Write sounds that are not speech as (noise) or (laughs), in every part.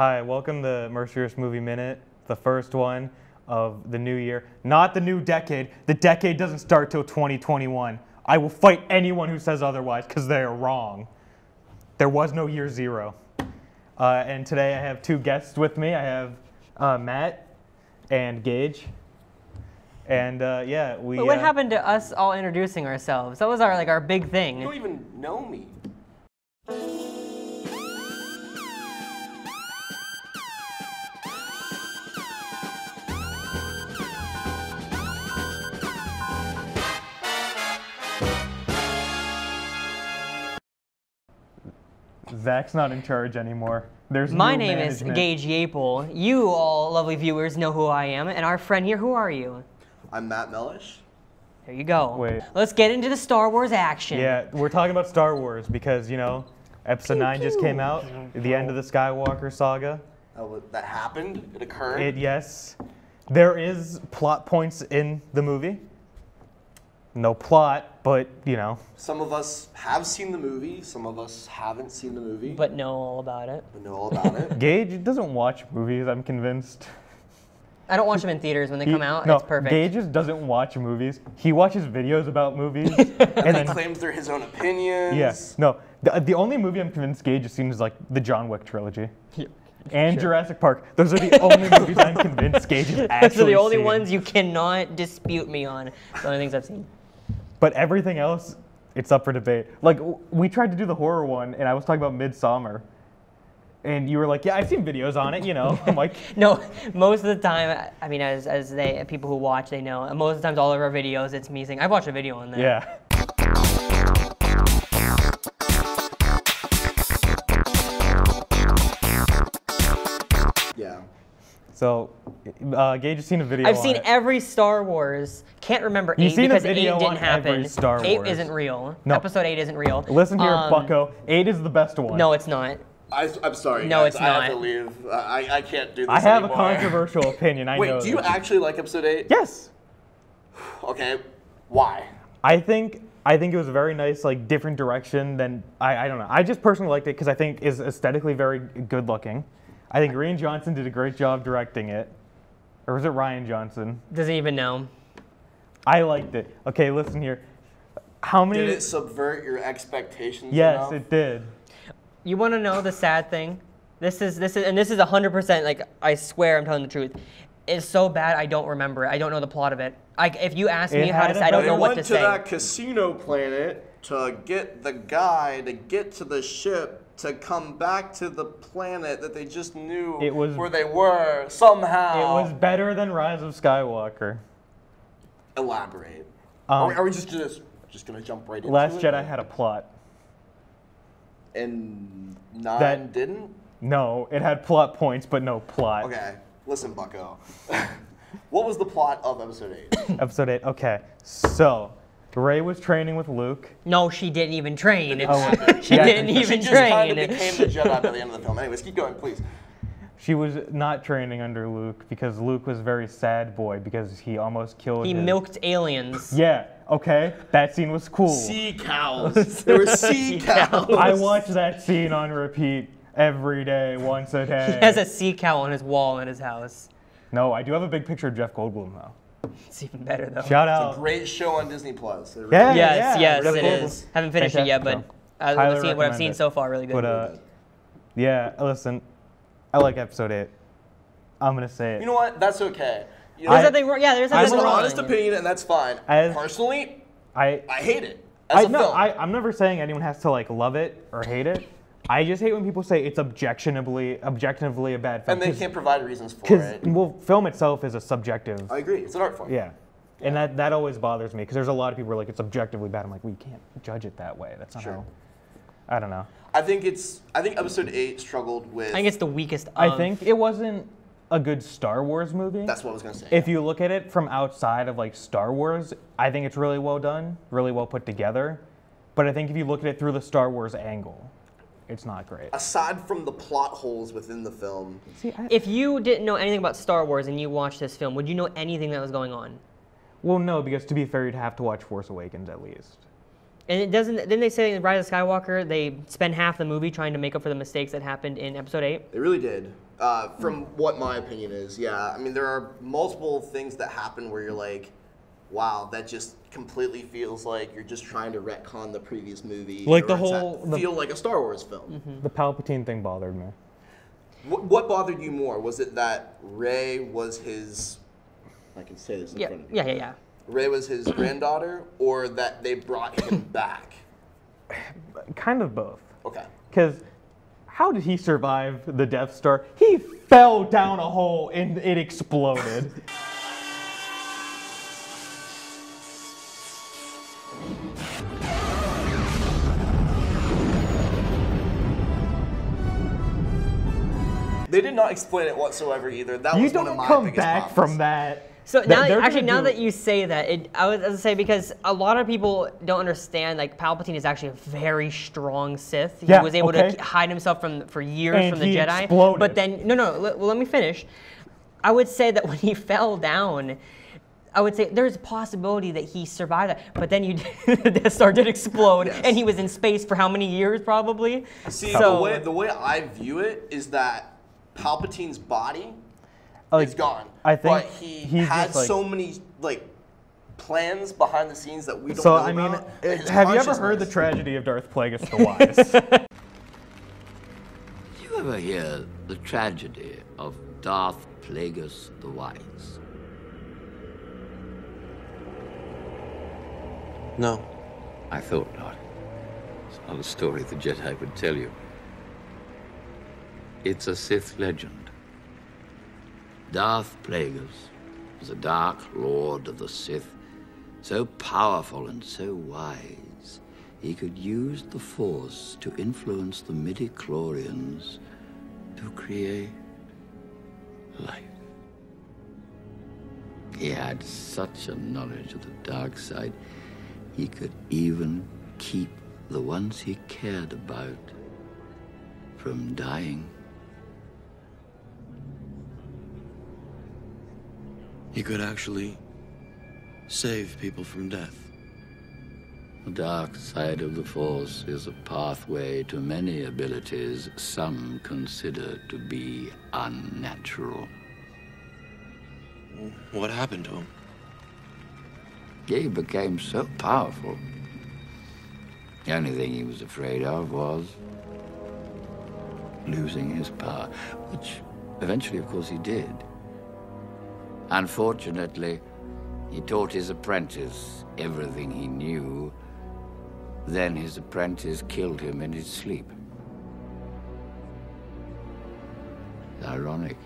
Hi, welcome to Mercyhurst Movie Minute, the first one of the new year. Not the new decade. The decade doesn't start till 2021. I will fight anyone who says otherwise because they are wrong. There was no year zero. Uh, and today I have two guests with me. I have uh, Matt and Gage. And uh, yeah, we. But what uh, happened to us all introducing ourselves? That was our like our big You thing. don't even know me. Zach's not in charge anymore. There's My new name is. Gage Yaple. You all lovely viewers know who I am, and our friend here, who are you? I'm Matt Mellish. There you go. Wait. Let's get into the Star Wars action. Yeah, we're talking about Star Wars because, you know, Episode 9 just came out, the end of the Skywalker saga. Oh, that, that happened. It occurred. It, yes, there is plot points in the movie. No plot, but, you know, some of us have seen the movie. Some of us haven't seen the movie, but, But know all about it. But know all about it. (laughs) Gage doesn't watch movies, I'm convinced. I don't watch them in theaters when they He- come out. no, it's perfect. Gage just doesn't watch movies. He watches videos about movies. (laughs) and and then, he claims they're his own opinions. yes, no. The, the only movie I'm convinced Gage has seen is like the John Wick trilogy. And Jurassic Park. Those are the only (laughs) movies I'm convinced Gage has actually Those are the only seen. ones you cannot dispute me on. The only things I've seen. But everything else, it's up for debate. Like we tried to do the horror one, and I was talking about Midsummer, and you were like, "Yeah, I've seen videos on it." You know, I'm like, (laughs) No, most of the time, I mean, as, as they people who watch, they know. Most of the times, all of our videos, it's me saying, I've watched a video on that. "Yeah." So, uh, Gage has seen a video. I've on seen it. every Star Wars. Can't remember You've eight seen a because eight didn't on happen. every Star Eight Wars. isn't real. No. Episode eight isn't real. Listen here, Um, Bucko. Eight is the best one. No, it's not. I, I'm sorry. No, guys. it's I have to not. leave. I, I can't do this I have a controversial (laughs) opinion. I Wait, know. do you actually like episode eight? Yes. Okay. Why? I think I think it was a very nice, like different direction than I, I don't know. I just personally liked it because I think is aesthetically very good looking. I think Rian Johnson did a great job directing it, or was it Ryan Johnson? Doesn't even know. I liked it. Okay, listen here. How many? Did it subvert your expectations? yes, enough? it did. You want to know the sad thing? This is this is and this is 100% like I swear I'm telling the truth. It's so bad I don't remember it. I don't know the plot of it. I, if you ask It me how to say, I don't know what went to to say. that casino planet to get the guy to get to the ship to come back to the planet that they just knew It was- where they were somehow. It was better than Rise of Skywalker. Elaborate. Um, are, we, are we just just just gonna jump right into Last it? Jedi had a plot. and nine That- didn't. No, it had plot points, but no plot. Okay, listen, Bucko. (laughs) what was the plot of episode eight? Episode eight. Okay, so Rey was training with Luke. No, she didn't even train. Oh, (laughs) she yeah. didn't even she even just kind of became the Jedi by the end of the film. Anyways, keep going, please. She was not training under Luke because Luke was a very sad boy because he almost killed. he his- milked aliens. Yeah. Okay. That scene was cool. Sea (laughs) cows. There were sea cows. I watch that scene on repeat every day, once a day. He has a sea cow on his wall in his house. no, I do have a big picture of Jeff Goldblum though. It's even better though. Shout out! It's out. a great show on Disney Plus. Really Yeah. is. Yes, yes, Jeff it Goldblum. is. Haven't finished it yet, but Fantastic uh, Highly what I've seen, what I've seen it. so far, really good. But uh, yeah. Listen, I like episode eight. I'm gonna say it. You know what? That's okay. You know, there's I- nothing wrong. Yeah, there's it's nothing an wrong. honest opinion, and that's fine. I- Personally, I I hate it. As I a no, film. I, I'm never saying anyone has to like love it or hate it. I just hate when people say it's objectionably objectively a bad film. and they can't provide reasons for it. well, film itself is a subjective. I agree. It's an art form. yeah, and that that always bothers me because there's a lot of people who are like it's objectively bad. I'm like, we can't judge it that way. That's not Sure. how. I don't know. I think it's. I think episode eight struggled with. I think it's the weakest. Of, I think it wasn't a good Star Wars movie. that's what I was gonna say. if you look at it from outside of like Star Wars, I think it's really well done, really well put together. But I think if you look at it through the Star Wars angle, it's not great. aside from the plot holes within the film, See, I, If you didn't know anything about Star Wars and you watched this film, would you know anything that was going on? well, no, because to be fair, you'd have to watch Force Awakens at least. And it doesn't. Didn't they say in Rise of Skywalker they spend half the movie trying to make up for the mistakes that happened in Episode Eight? They really did. Uh, from what my opinion is, yeah. I mean, there are multiple things that happen where you're like, wow, that just completely feels like you're just trying to retcon the previous movie. Like the whole- that the- feel like a Star Wars film. Mm-hmm. The Palpatine thing bothered me. What, what bothered you more? Was it that Rey was his? I can say this in Yeah, front of you. yeah, yeah, yeah. Rey was his (clears throat) granddaughter, or that they brought him (clears throat) back. Kind of both. Okay. Because how did he survive the Death Star? He fell down a hole and it exploded. (laughs) They did not explain it whatsoever either. That you was one of don't my come biggest back problems. from that. So now, they're actually, gonna now do- that you say that, it, I was gonna say because a lot of people don't understand. Like Palpatine is actually a very strong Sith. He Yeah, was able okay. to hide himself from for years And from the he Jedi. exploded. But then, no, no. Let, well, let me finish. I would say that (laughs) when he fell down. I would say there's a possibility that he survived that, but then you (laughs) the Death Star did explode, Yes. and he was in space for how many years, probably. See, so, the way the way I view it is that Palpatine's body Like, is gone. I think but he he's had like- so many like plans behind the scenes that we don't So know I mean, about. uh, have you ever heard the tragedy of Darth Plagueis the (laughs) Wise? Did you ever hear the tragedy of Darth Plagueis the Wise? No. I thought not. It's not a story the Jedi would tell you. It's a Sith legend. Darth Plagueis was a dark lord of the Sith, so powerful and so wise, he could use the Force to influence the midi-chlorians to create life. He had such a knowledge of the dark side, he could even keep the ones he cared about from dying. He could actually save people from death. The dark side of the Force is a pathway to many abilities some consider to be unnatural. What happened to him? He became so powerful. The only thing he was afraid of was losing his power, which eventually, of course, he did. Unfortunately, he taught his apprentice everything he knew. Then his apprentice killed him in his sleep. It's ironic.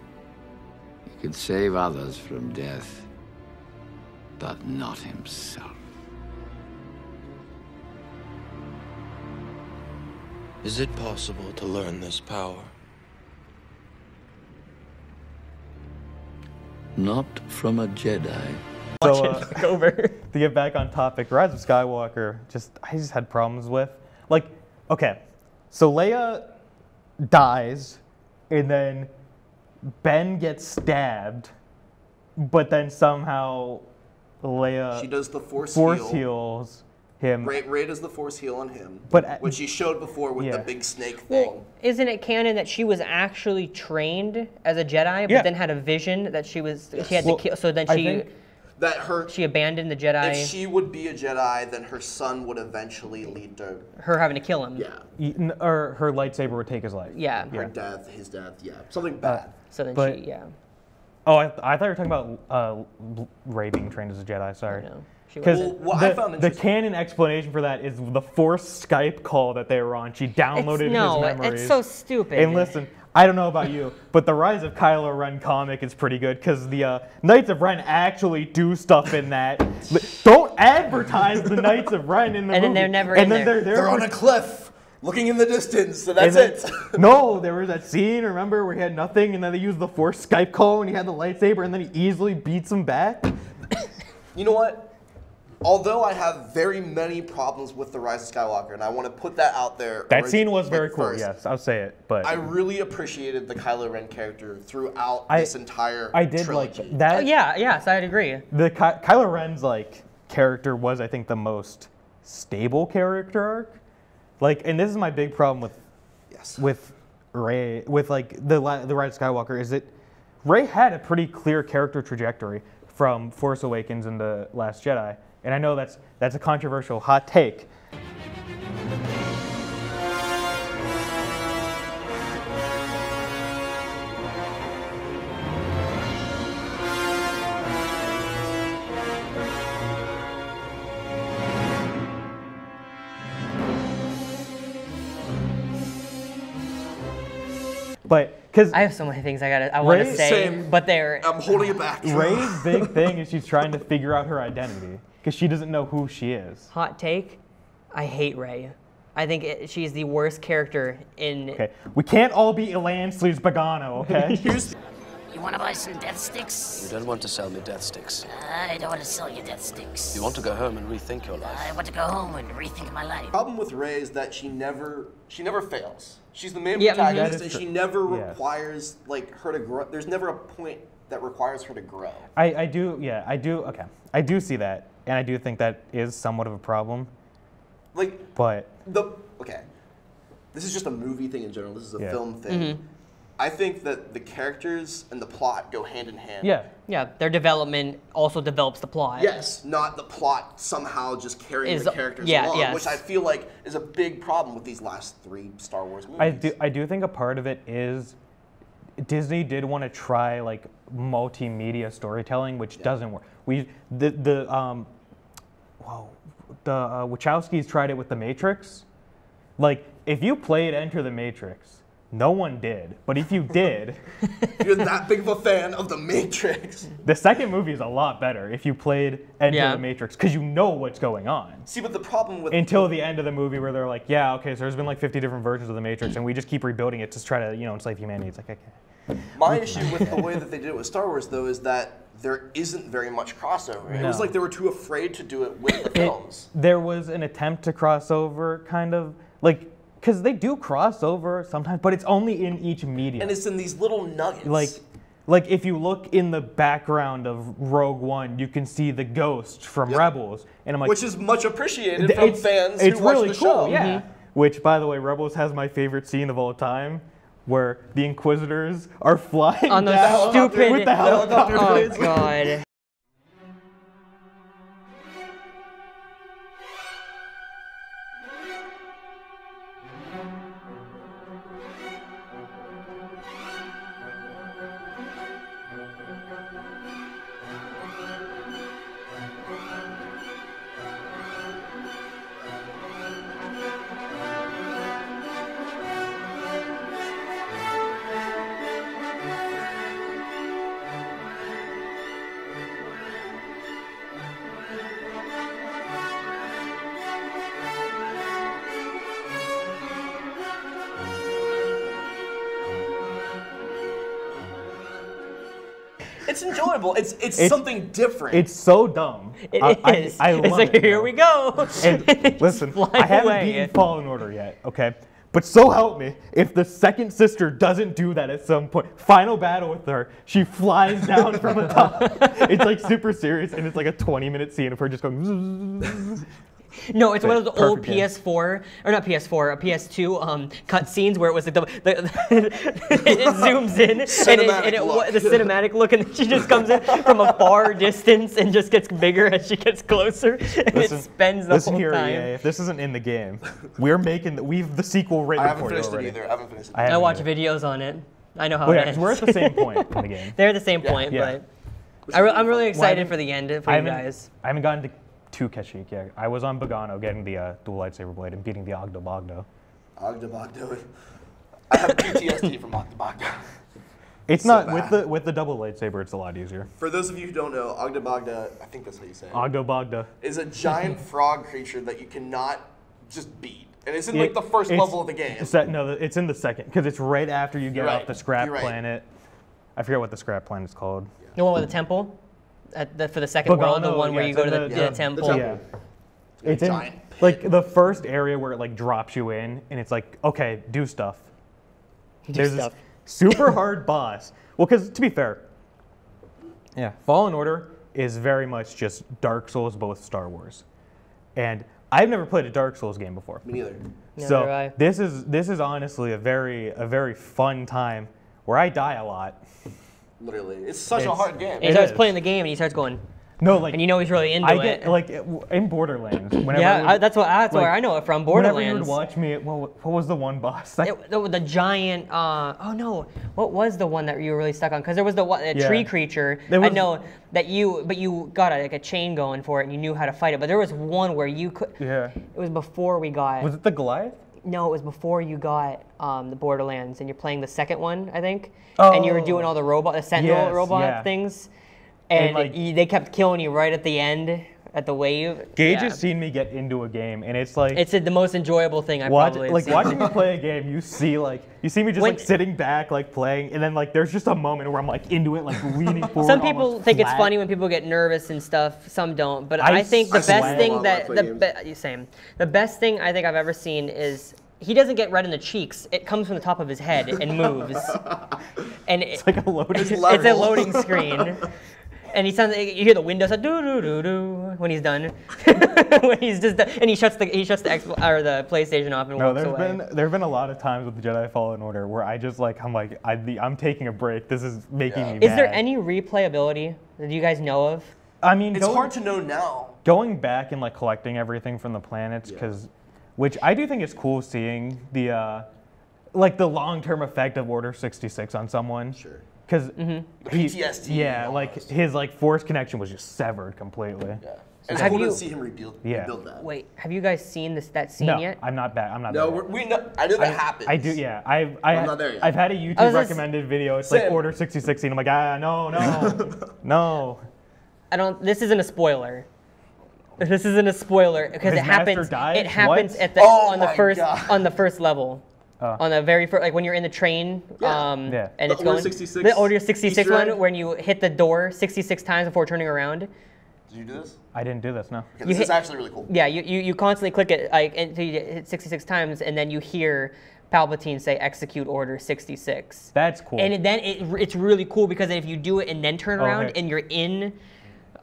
He could save others from death, but not himself. Is it possible to learn this power? Not from a Jedi. So, uh, (laughs) over. to get back on topic, Rise of Skywalker, just I just had problems with. Like, okay, so Leia dies, and then Ben gets stabbed, but then somehow Leia She does the force, force heal. heals him. Rey, Rey does the force heal on him. But, uh, which she showed before with yeah. the big snake thing. Well, isn't it canon that she was actually trained as a Jedi, but Yeah. then had a vision that she was she had Well, to kill? So then I she think- that her she abandoned the Jedi, if she would be a Jedi, then her son would eventually lead to her having to kill him. yeah, Y- n- Or her lightsaber would take his life. Yeah. her death, his death, yeah, something bad. So then But- she, yeah, Oh, I, I thought you were talking about uh, Rey being trained as a Jedi. Sorry. no, she Because. Well, what the, I found the canon explanation for that is the Force Skype call that they were on. She downloaded It's, no, his memories. it's so stupid. And listen, I don't know about you, but the Rise of Kylo Ren comic is pretty good because the uh, Knights of Ren actually do stuff in that. Don't advertise the Knights of Ren in the And then they're never and in then there. They're, there They're on a cliff, looking in the distance. So that's and it. no, there was that scene, remember, where he had nothing, and then they used the Force Skype call, and he had the lightsaber, and then he easily beats him back. You know what? Although I have very many problems with the Rise of Skywalker, and I want to put that out there. That scene was very cool, first, yes, I'll say it. But I really appreciated the Kylo Ren character throughout I- this entire I did trilogy. like that. Oh, yeah, yes, I'd agree. The Ky- Kylo Ren's like character was, I think, the most stable character arc. Like, and this is my big problem with Yes. with Rey, with like the the Rise of Skywalker, is that Rey had a pretty clear character trajectory from Force Awakens and the Last Jedi, and I know that's that's a controversial hot take. But because I have so many things I gotta I want to say, Same. but they're I'm holding it back. Rey's big thing is she's trying to figure out her identity because she doesn't know who she is. hot take. I hate Rey. I think it, she's the worst character in. Okay, we can't all be Elan Sleazebaggano, okay? (laughs) Here's You want to buy some death sticks? You don't want to sell me death sticks. I don't want to sell you death sticks. You want to go home and rethink your life. I want to go home and rethink my life. problem with Rey is that she never she never fails. She's the main Yeah, mhm. protagonist, and she never Yes. requires like her to grow. There's never a point that requires her to grow. I, I do, yeah, I do, okay. I do see that, and I do think that is somewhat of a problem, Like but the okay, this is just a movie thing in general. This is a Yeah. film thing. I think that the characters and the plot go hand in hand. yeah. Yeah, their development also develops the plot. Yes, not the plot somehow just carrying Is- the characters yeah, along, yes. which I feel like is a big problem with these last three Star Wars movies. I do, I do think a part of it is Disney did want to try like multimedia storytelling, which doesn't work. We the the um, whoa, the uh, Wachowskis tried it with the Matrix. Like if you played Enter the Matrix, no one did, but if you (laughs) did, you're that big of a fan of the Matrix. the second movie is a lot better. If you played Enter Yeah. the Matrix, because you know what's going on. See, but the problem with Until the end of the movie, where they're like, "Yeah, okay, so there's been like 50 different versions of the Matrix, and we just keep rebuilding it to try to, you know, enslave humanity." It's like, okay. My issue with the way that they did it with Star Wars, though, is that there isn't very much crossover. It was like they were too afraid to do it with the films. there was an attempt to cross over, kind of like, because they do cross over sometimes, but it's only in each medium. And it's in these little nuggets. like, like if you look in the background of Rogue One, you can see the ghost from Yep. Rebels, and I'm like, which is much appreciated th- from it's, fans it's who watch really the cool, show. yeah. Mm-hmm. Which, by the way, Rebels has my favorite scene of all time. Where the Inquisitors are flying On the down stupid. with the helicopter oh blades. god. It's it's, It's- something different. It's so dumb. It I, is. I, I it's love like it, here though. we go. And (laughs) listen, I haven't away. beaten Fallen Order yet, okay? But so help me, if the second sister doesn't do that at some point, final battle with her, she flies (laughs) down from the top. It's like super serious, and it's like a 20 minute scene of her just going. (laughs) No, it's one of the old game. PS4 or not PS4, a PS2 um, cut scenes where it was like the, the (laughs) it (laughs) zooms in and it, and it, look. the cinematic look, and then she just comes in from a far (laughs) distance and just gets bigger as she gets closer, and Listen- it spends the Listen whole here, time. EA, if this isn't in the game, we're making the, we've the sequel written I haven't finished it either. I haven't finished it. I I watch either. videos on it. I know how Oh, it yeah, 'cause ends. we're at the same point in the game. They're at the same point, Yeah. but I re- I'm really excited haven't- for the end for I you guys. I haven't gotten to, to Kashyyyk yeah. I was on Bogano getting the uh, dual lightsaber blade and beating the Ogdo Bogdo. Ogda Bogda. I have PTSD from Ogda Bogda. It's So not bad. with the with the double lightsaber. It's a lot easier. For those of you who don't know, Ogda Bogda, I think that's how you say it, Ogdo Bogda. is a giant (laughs) frog creature that you cannot just beat. And it's in like the first level of the game. It's that, no, it's in the second because it's right after you get You're off right. the scrap right. planet. I forget what the scrap planet is called. The one with the temple, at the, for the second world, the Bogano, one where you go to the, the- yeah, yeah, the temple. temple. Yeah. It's in like the first area where it like drops you in, and it's like, okay, do stuff. There's stuff. this super hard boss. Well, because to be fair, yeah, Fallen Order is very much just Dark Souls, but with Star Wars. and I've never played a Dark Souls game before. Me neither. Neither so have I. this is this is honestly a very a very fun time where I die a lot. Literally, it's such a hard game. And he starts is. playing the game and he starts going, No, like and you know he's really into I it. get like in Borderlands. Whenever yeah, I would, I, that's what that's where I know it from. Borderlands. Whenever you Borderlands. would watch me, what, what was the one boss? That, (laughs) It, the, the giant. Uh, oh no, what was the one that you were really stuck on? Because there was the one, a Yeah. tree creature. There I know that you, but you got a, like a chain going for it, and you knew how to fight it. But there was one where you could. yeah. It was before we got. Was it the Goliath? no, it was before you got um, the Borderlands, and you're playing the second one, I think. oh. And you were doing Oh. all the robot, the Sentinel Yes, robot yeah. things, And, and, like- you- they kept killing you right at the end at the wave. Gage Yeah. has seen me get into a game, and it's like It's the most enjoyable thing I watch, probably like seen. watching me play a game. You see like you see me just When- like sitting back, like playing, and then like there's just a moment where I'm like into it, like leaning (laughs) forward. Some people almost think it's funny when people get nervous and stuff. Some don't. But I I, think the s- best thing that the be, same the best thing I think I've ever seen is he doesn't get red in the cheeks. It comes from the top of his head and moves. (laughs) and it, It's like a loading. it's a loading screen. And he sounds. You hear the windows like doo doo doo doo when he's done. (laughs) when he's just done, and he shuts the he shuts the X, or the PlayStation off and No, walks there's away. been there've been a lot of times with the Jedi Fallen Order where I just like I'm like I, the, I'm taking a break. This is making Yeah. me Is there any replayability that you guys know of? I mean, It's going, hard to know now. going back and like collecting everything from the planets Yeah. Because, which I do think is cool seeing the uh, like the long term effect of Order 66 on someone. Sure. Because PTSD yeah, like his like force connection was just severed completely. Yeah. And it's Have cool you- to see him rebuild, Yeah. rebuild that. Wait, have you guys seen this that scene No, yet? I'm not bad. I'm not. No, there we're, yet. we know. I know that happens. I do. Yeah, I've I, I'm not there yet. I've had a YouTube was just- recommended video. It's like Order 66, and I'm like, ah, no, no, (laughs) no. I don't. This isn't a spoiler. This isn't a spoiler because His it happens. dies? It happens What? at the Oh on the first God. on the first level. Oh. On the very first, like when you're in the train, Yeah. um, Yeah. and The it's going 66 the Order 66 Easter egg? one, when you hit the door 66 times before turning around. Did you do this? I didn't do this. No. Okay, You this is actually really cool. Yeah, you, you, you constantly click it like until you hit 66 times, and then you hear Palpatine say "Execute Order 66." That's cool. And then it, it's really cool because if you do it and then turn Oh, around okay. and you're in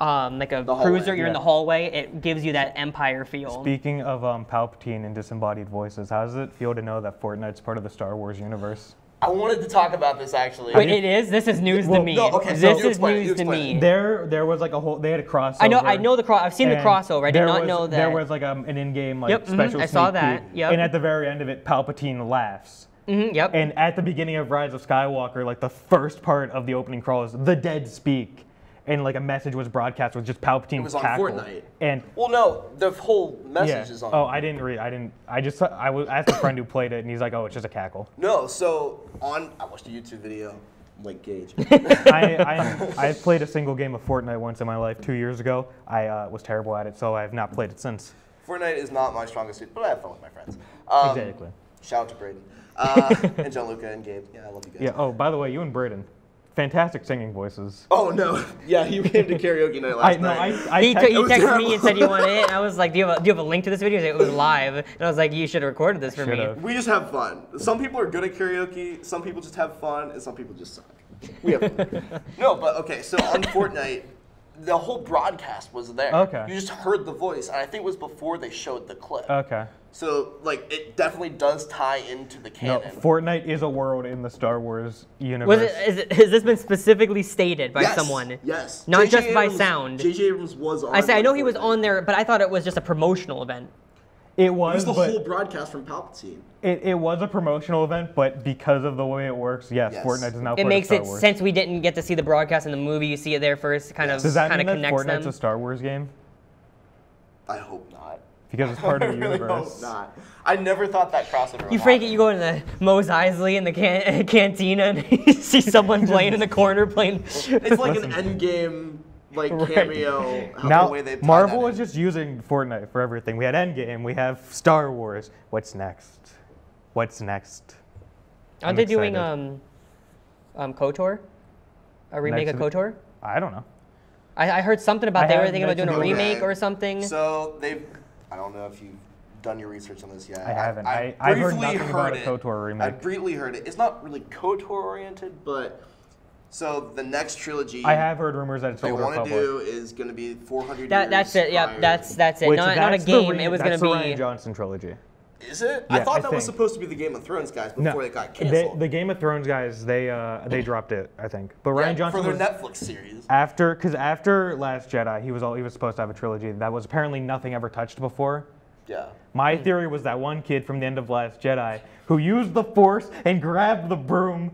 um, like a The hallway, cruiser, you're in the hallway, it gives you that Empire feel. Speaking of um, Palpatine and disembodied voices, how does it feel to know that Fortnite's part of the Star Wars universe? I wanted to talk about this actually. Wait, it is. This is news Well, to me. no, okay, so this you is explain it, news to me. There, there was like a whole. They had a crossover. I know. I know the cross. I've seen the crossover. I did not was- know that. There was like um, an in-game like Yep, special I saw that, peek, yep. And at the very end of it, Palpatine laughs. Mhm, yep. And at the beginning of Rise of Skywalker, like the first part of the opening crawl is the dead speak, and like a message was broadcast with just Palpatine It was on cackle. Fortnite. And Well, no, the whole message yeah. is on. Oh, I didn't read. I didn't. I just. I was I asked a friend who played it, and he's like, "Oh, it's just a cackle." No, so on. I watched a YouTube video. Like Gage. (laughs) I, I I played a single game of Fortnite once in my life two years ago. I uh, was terrible at it, so I have not played it since. Fortnite is not my strongest suit, but I have fun with my friends. Um, Exactly. Shout out to Braden. Uh, and Gianluca and Gabe. Yeah, I love you guys. Yeah. Oh, by the way, you and Braden, fantastic singing voices. Oh no. (laughs) Yeah, you came to karaoke night I last no, night. I I, he, text- t- he texted terrible. me and said you want it. (laughs) And I was like, do you, have a, do you have a link to this video? He It was live. And I was like, you should have recorded this for me. Should've. We just have fun. Some people are good at karaoke. Some people just have fun, and some people just suck. We have fun. (laughs) no, but okay. So on Fortnite, the whole broadcast was there. Okay. You just heard the voice, and I think it was before they showed the clip. Okay. So like, it definitely does tie into the No. Fortnite is a world in the Star Wars universe. Was it, is it? Has this been specifically stated by yes, someone? Yes. Not J.J. just by sound. J.J. Abrams was on. I say I know he was on there, but I thought it was just a promotional event. It It was, was the but whole broadcast from Palpatine. it, it was a promotional event, but because of the way it works, yes, Yes. Fortnite is now It part makes of Star it Wars. since we didn't get to see the broadcast in the movie. You see it there first. Kind of Does that kind mean of that connects Fortnite's them. a Star Wars game? I hope not. Because it's (laughs) part I of the really universe. hope not. I never thought that crossover. would You freak it. You go into the Mos Eisley in the can- (laughs) cantina and (laughs) you see someone playing in the corner playing. It's like an endgame like Right. cameo. How, Now, the way they Marvel is just using Fortnite for everything. We had Endgame, we have Star Wars. What's next? What's next? Aren't I'm they doing excited. um, um, KOTOR? A remake Knights of of the- KOTOR? I don't know. I, I heard something about I they were thinking about doing a the- remake Okay. or something. So they've. I don't know if you've done your research on this yet. I haven't. I- I've heard briefly nothing about a it. KOTOR remake. I briefly heard it. It's not really KOTOR oriented, but So the next trilogy I have heard rumors that it's they want to do is going to be 400 That, years that's it. Yeah, prior. that's that's it. Which Not, not a game. Rian- It was gonna the be. Rian Johnson trilogy. Is it? Yeah, I thought I that was supposed to be the Game of Thrones guys before No, it got they, canceled. the Game of Thrones guys, they uh, they dropped it, I think. But Yeah, Rian Johnson for their was, Netflix series. after, because after Last Jedi, he was all he was supposed to have a trilogy that was apparently nothing ever touched before. Yeah. My theory was that one kid from the end of Last Jedi who used the Force and grabbed the broom.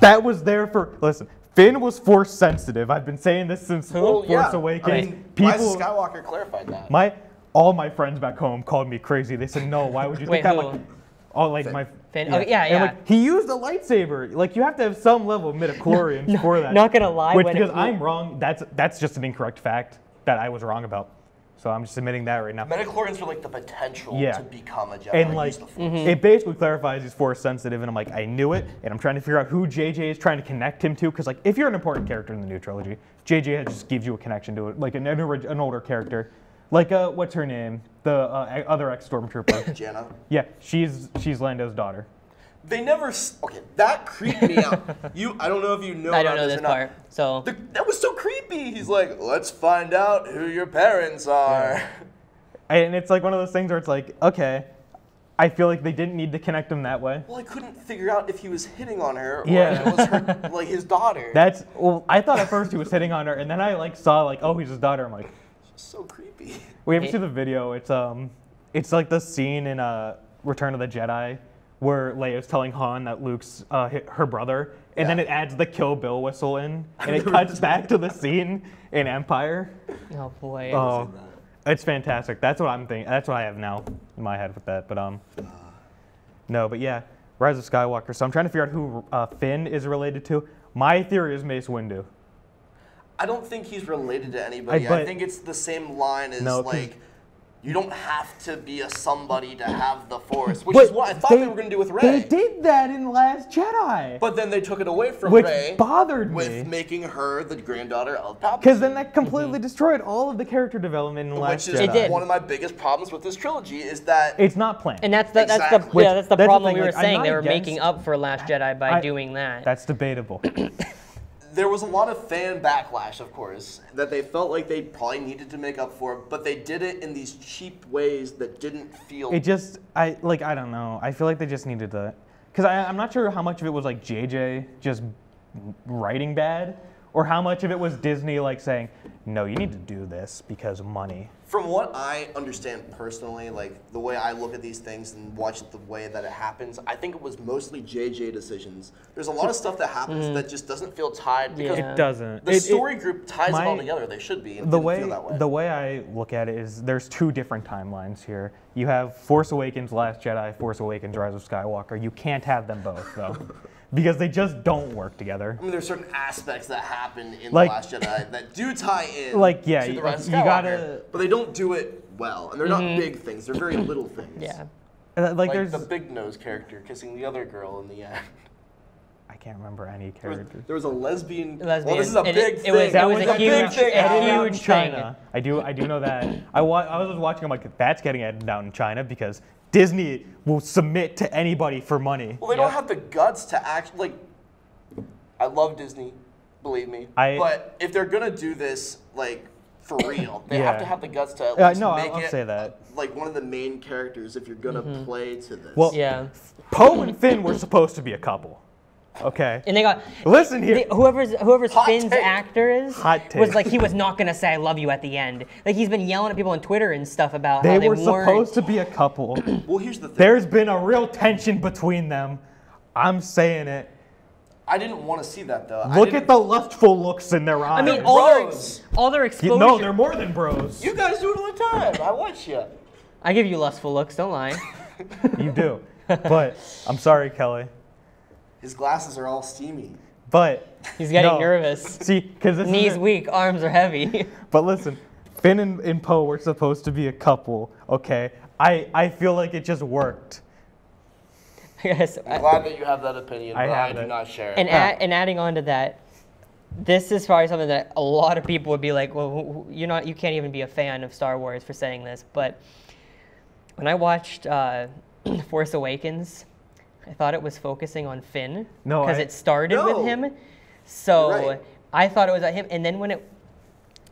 That was there for listen. Finn was Force sensitive. I've been saying this since Well, Force yeah. Awakens. I mean, People, Rise of Skywalker clarified that. my all my friends back home called me crazy. They said, "No, why would you Wait, think that?" who? Like, oh, like my Finn? Okay, oh, yeah, And, yeah. like, he used a lightsaber. Like you have to have some level of midichlorians (laughs) for that. not gonna lie, Which when it- because I'm wrong. That's that's just an incorrect fact that I was wrong about. So I'm just admitting that right now. Midichlorians are like the potential Yeah. to become a Jedi. and like use the Force. it basically clarifies he's force sensitive and i'm like i knew it and i'm trying to figure out who jj is trying to connect him to because like if you're an important character in the new trilogy jj just gives you a connection to it like an, an, an older character like uh what's her name the uh, other ex-stormtrooper (coughs) Jannah. yeah she's she's lando's daughter They never. Okay, that creeped me out. (laughs) You, I don't know if you know. I don't about know this this or not. part. So The, that was so creepy. He's like, let's find out who your parents are. and it's like one of those things where it's like okay i feel like they didn't need to connect him that way Well, I couldn't figure out if he was hitting on her or Yeah. if it was her, (laughs) like his daughter. that's well i thought at first he was hitting on her and then i like saw like oh he's his daughter i'm like so creepy. We ever It- see the video? It's um, it's like the scene in uh, Return of the Jedi where Leia's telling Han that Luke's uh, hi- her brother, and then it adds the Kill Bill whistle in, (laughs) and it cuts back to the scene in Empire. oh boy. Oh, it's fantastic. That's what I'm thinking. That's what I have now in my head with that. But um, no, but yeah, Rise of Skywalker. So I'm trying to figure out who uh, Finn is related to. My theory is Mace Windu. I don't think he's related to anybody. I, but- think it's the same line as No, 'cause- like, you don't have to be a somebody to have the Force, which But is what I thought they, were going to do with Rey. They did that in Last Jedi. But then they took it away from Which Rey bothered with me. making her the granddaughter of Palpatine. Because then that completely mm-hmm. destroyed all of the character development in Last which is Jedi. It did. one of my biggest problems with this trilogy is that It's not planned. And that's the that's the Exactly. yeah that's the That's the problem thing, we were like, saying. They were against- making up for Last Jedi by I- doing that. That's debatable. (coughs) (coughs) there was a lot of fan backlash, of course, that they felt like they probably needed to make up for, but they did it in these cheap ways that didn't feel. it just, I like, I don't know. I feel like they just needed to, because I'm not sure how much of it was like JJ just writing bad, or how much of it was Disney like saying, no, you need to do this because money. From what I understand personally, like the way I look at these things and watch the way that it happens, I think it was mostly JJ decisions. There's a lot of stuff that happens mm-hmm. that just doesn't feel tied because Yeah. It doesn't. the It- it- story group ties it all together. They should be. It the way feel that way. the way I look at it is there's two different timelines here. You have Force Awakens, Last Jedi, Force Awakens, Rise of Skywalker. You can't have them both though, (laughs) because they just don't work together. I mean, there's certain aspects that happen in Like- the Last Jedi (laughs) that do tie in. Like, yeah, to the you- of you Skywalker, gotta- but they don't do it well, and they're not mm-hmm. big things. They're very little (clears throat) things. yeah. Like, Like there's the big nose character kissing the other girl in the end. I can't remember any There was, characters. there was a lesbian. Lesbian. Well, this is a And it- big it thing. was- it That was was a a big huge- thing. a edited out in huge China. I do I do know that. I, wa- I was watching. I'm like, that's getting edited out in China because Disney will submit to anybody for money. Well, they don't have the guts to act like. I love Disney, believe me. I- but if they're gonna do this like for (coughs) real, they have to have the guts to at Uh, least no, I'll- I'll it say that. like one of the main characters if you're gonna play to this. Well, Yeah. Poe and Finn were supposed to be a couple. Okay. And they got Listen here. they- whoever's whoever's Hot Finn's take. actor is Hot was like he was not gonna say I love you at the end. Like he's been yelling at people on Twitter and stuff about They how they were weren't. supposed to be a couple. (clears throat) well, here's the thing. There's been a real tension between them. I'm saying it. I didn't want to see that though. Look at the lustful looks in their eyes. I mean, all their Bros. all their You- exposure. no, they're more than bros. You guys do it all the time. I watch you. I give you lustful looks. Don't lie. (laughs) You do. But I'm sorry, Kelly. His glasses are all steamy. But He's getting no. nervous. (laughs) See, because this Knees is weak, arms are heavy. (laughs) But listen, Finn and, and Poe were supposed to be a couple. Okay, I I feel like it just worked. yes. I'm glad that you have that opinion, I but I, do it. not share it. And, add, and adding on to that, this is probably something that a lot of people would be like, well, wh- wh- you're not, you can't even be a fan of Star Wars for saying this. But when I watched uh, (clears throat) Force Awakens, I thought it was focusing on Finn No, because it started No. with him. So right. I thought it was at him, and then when it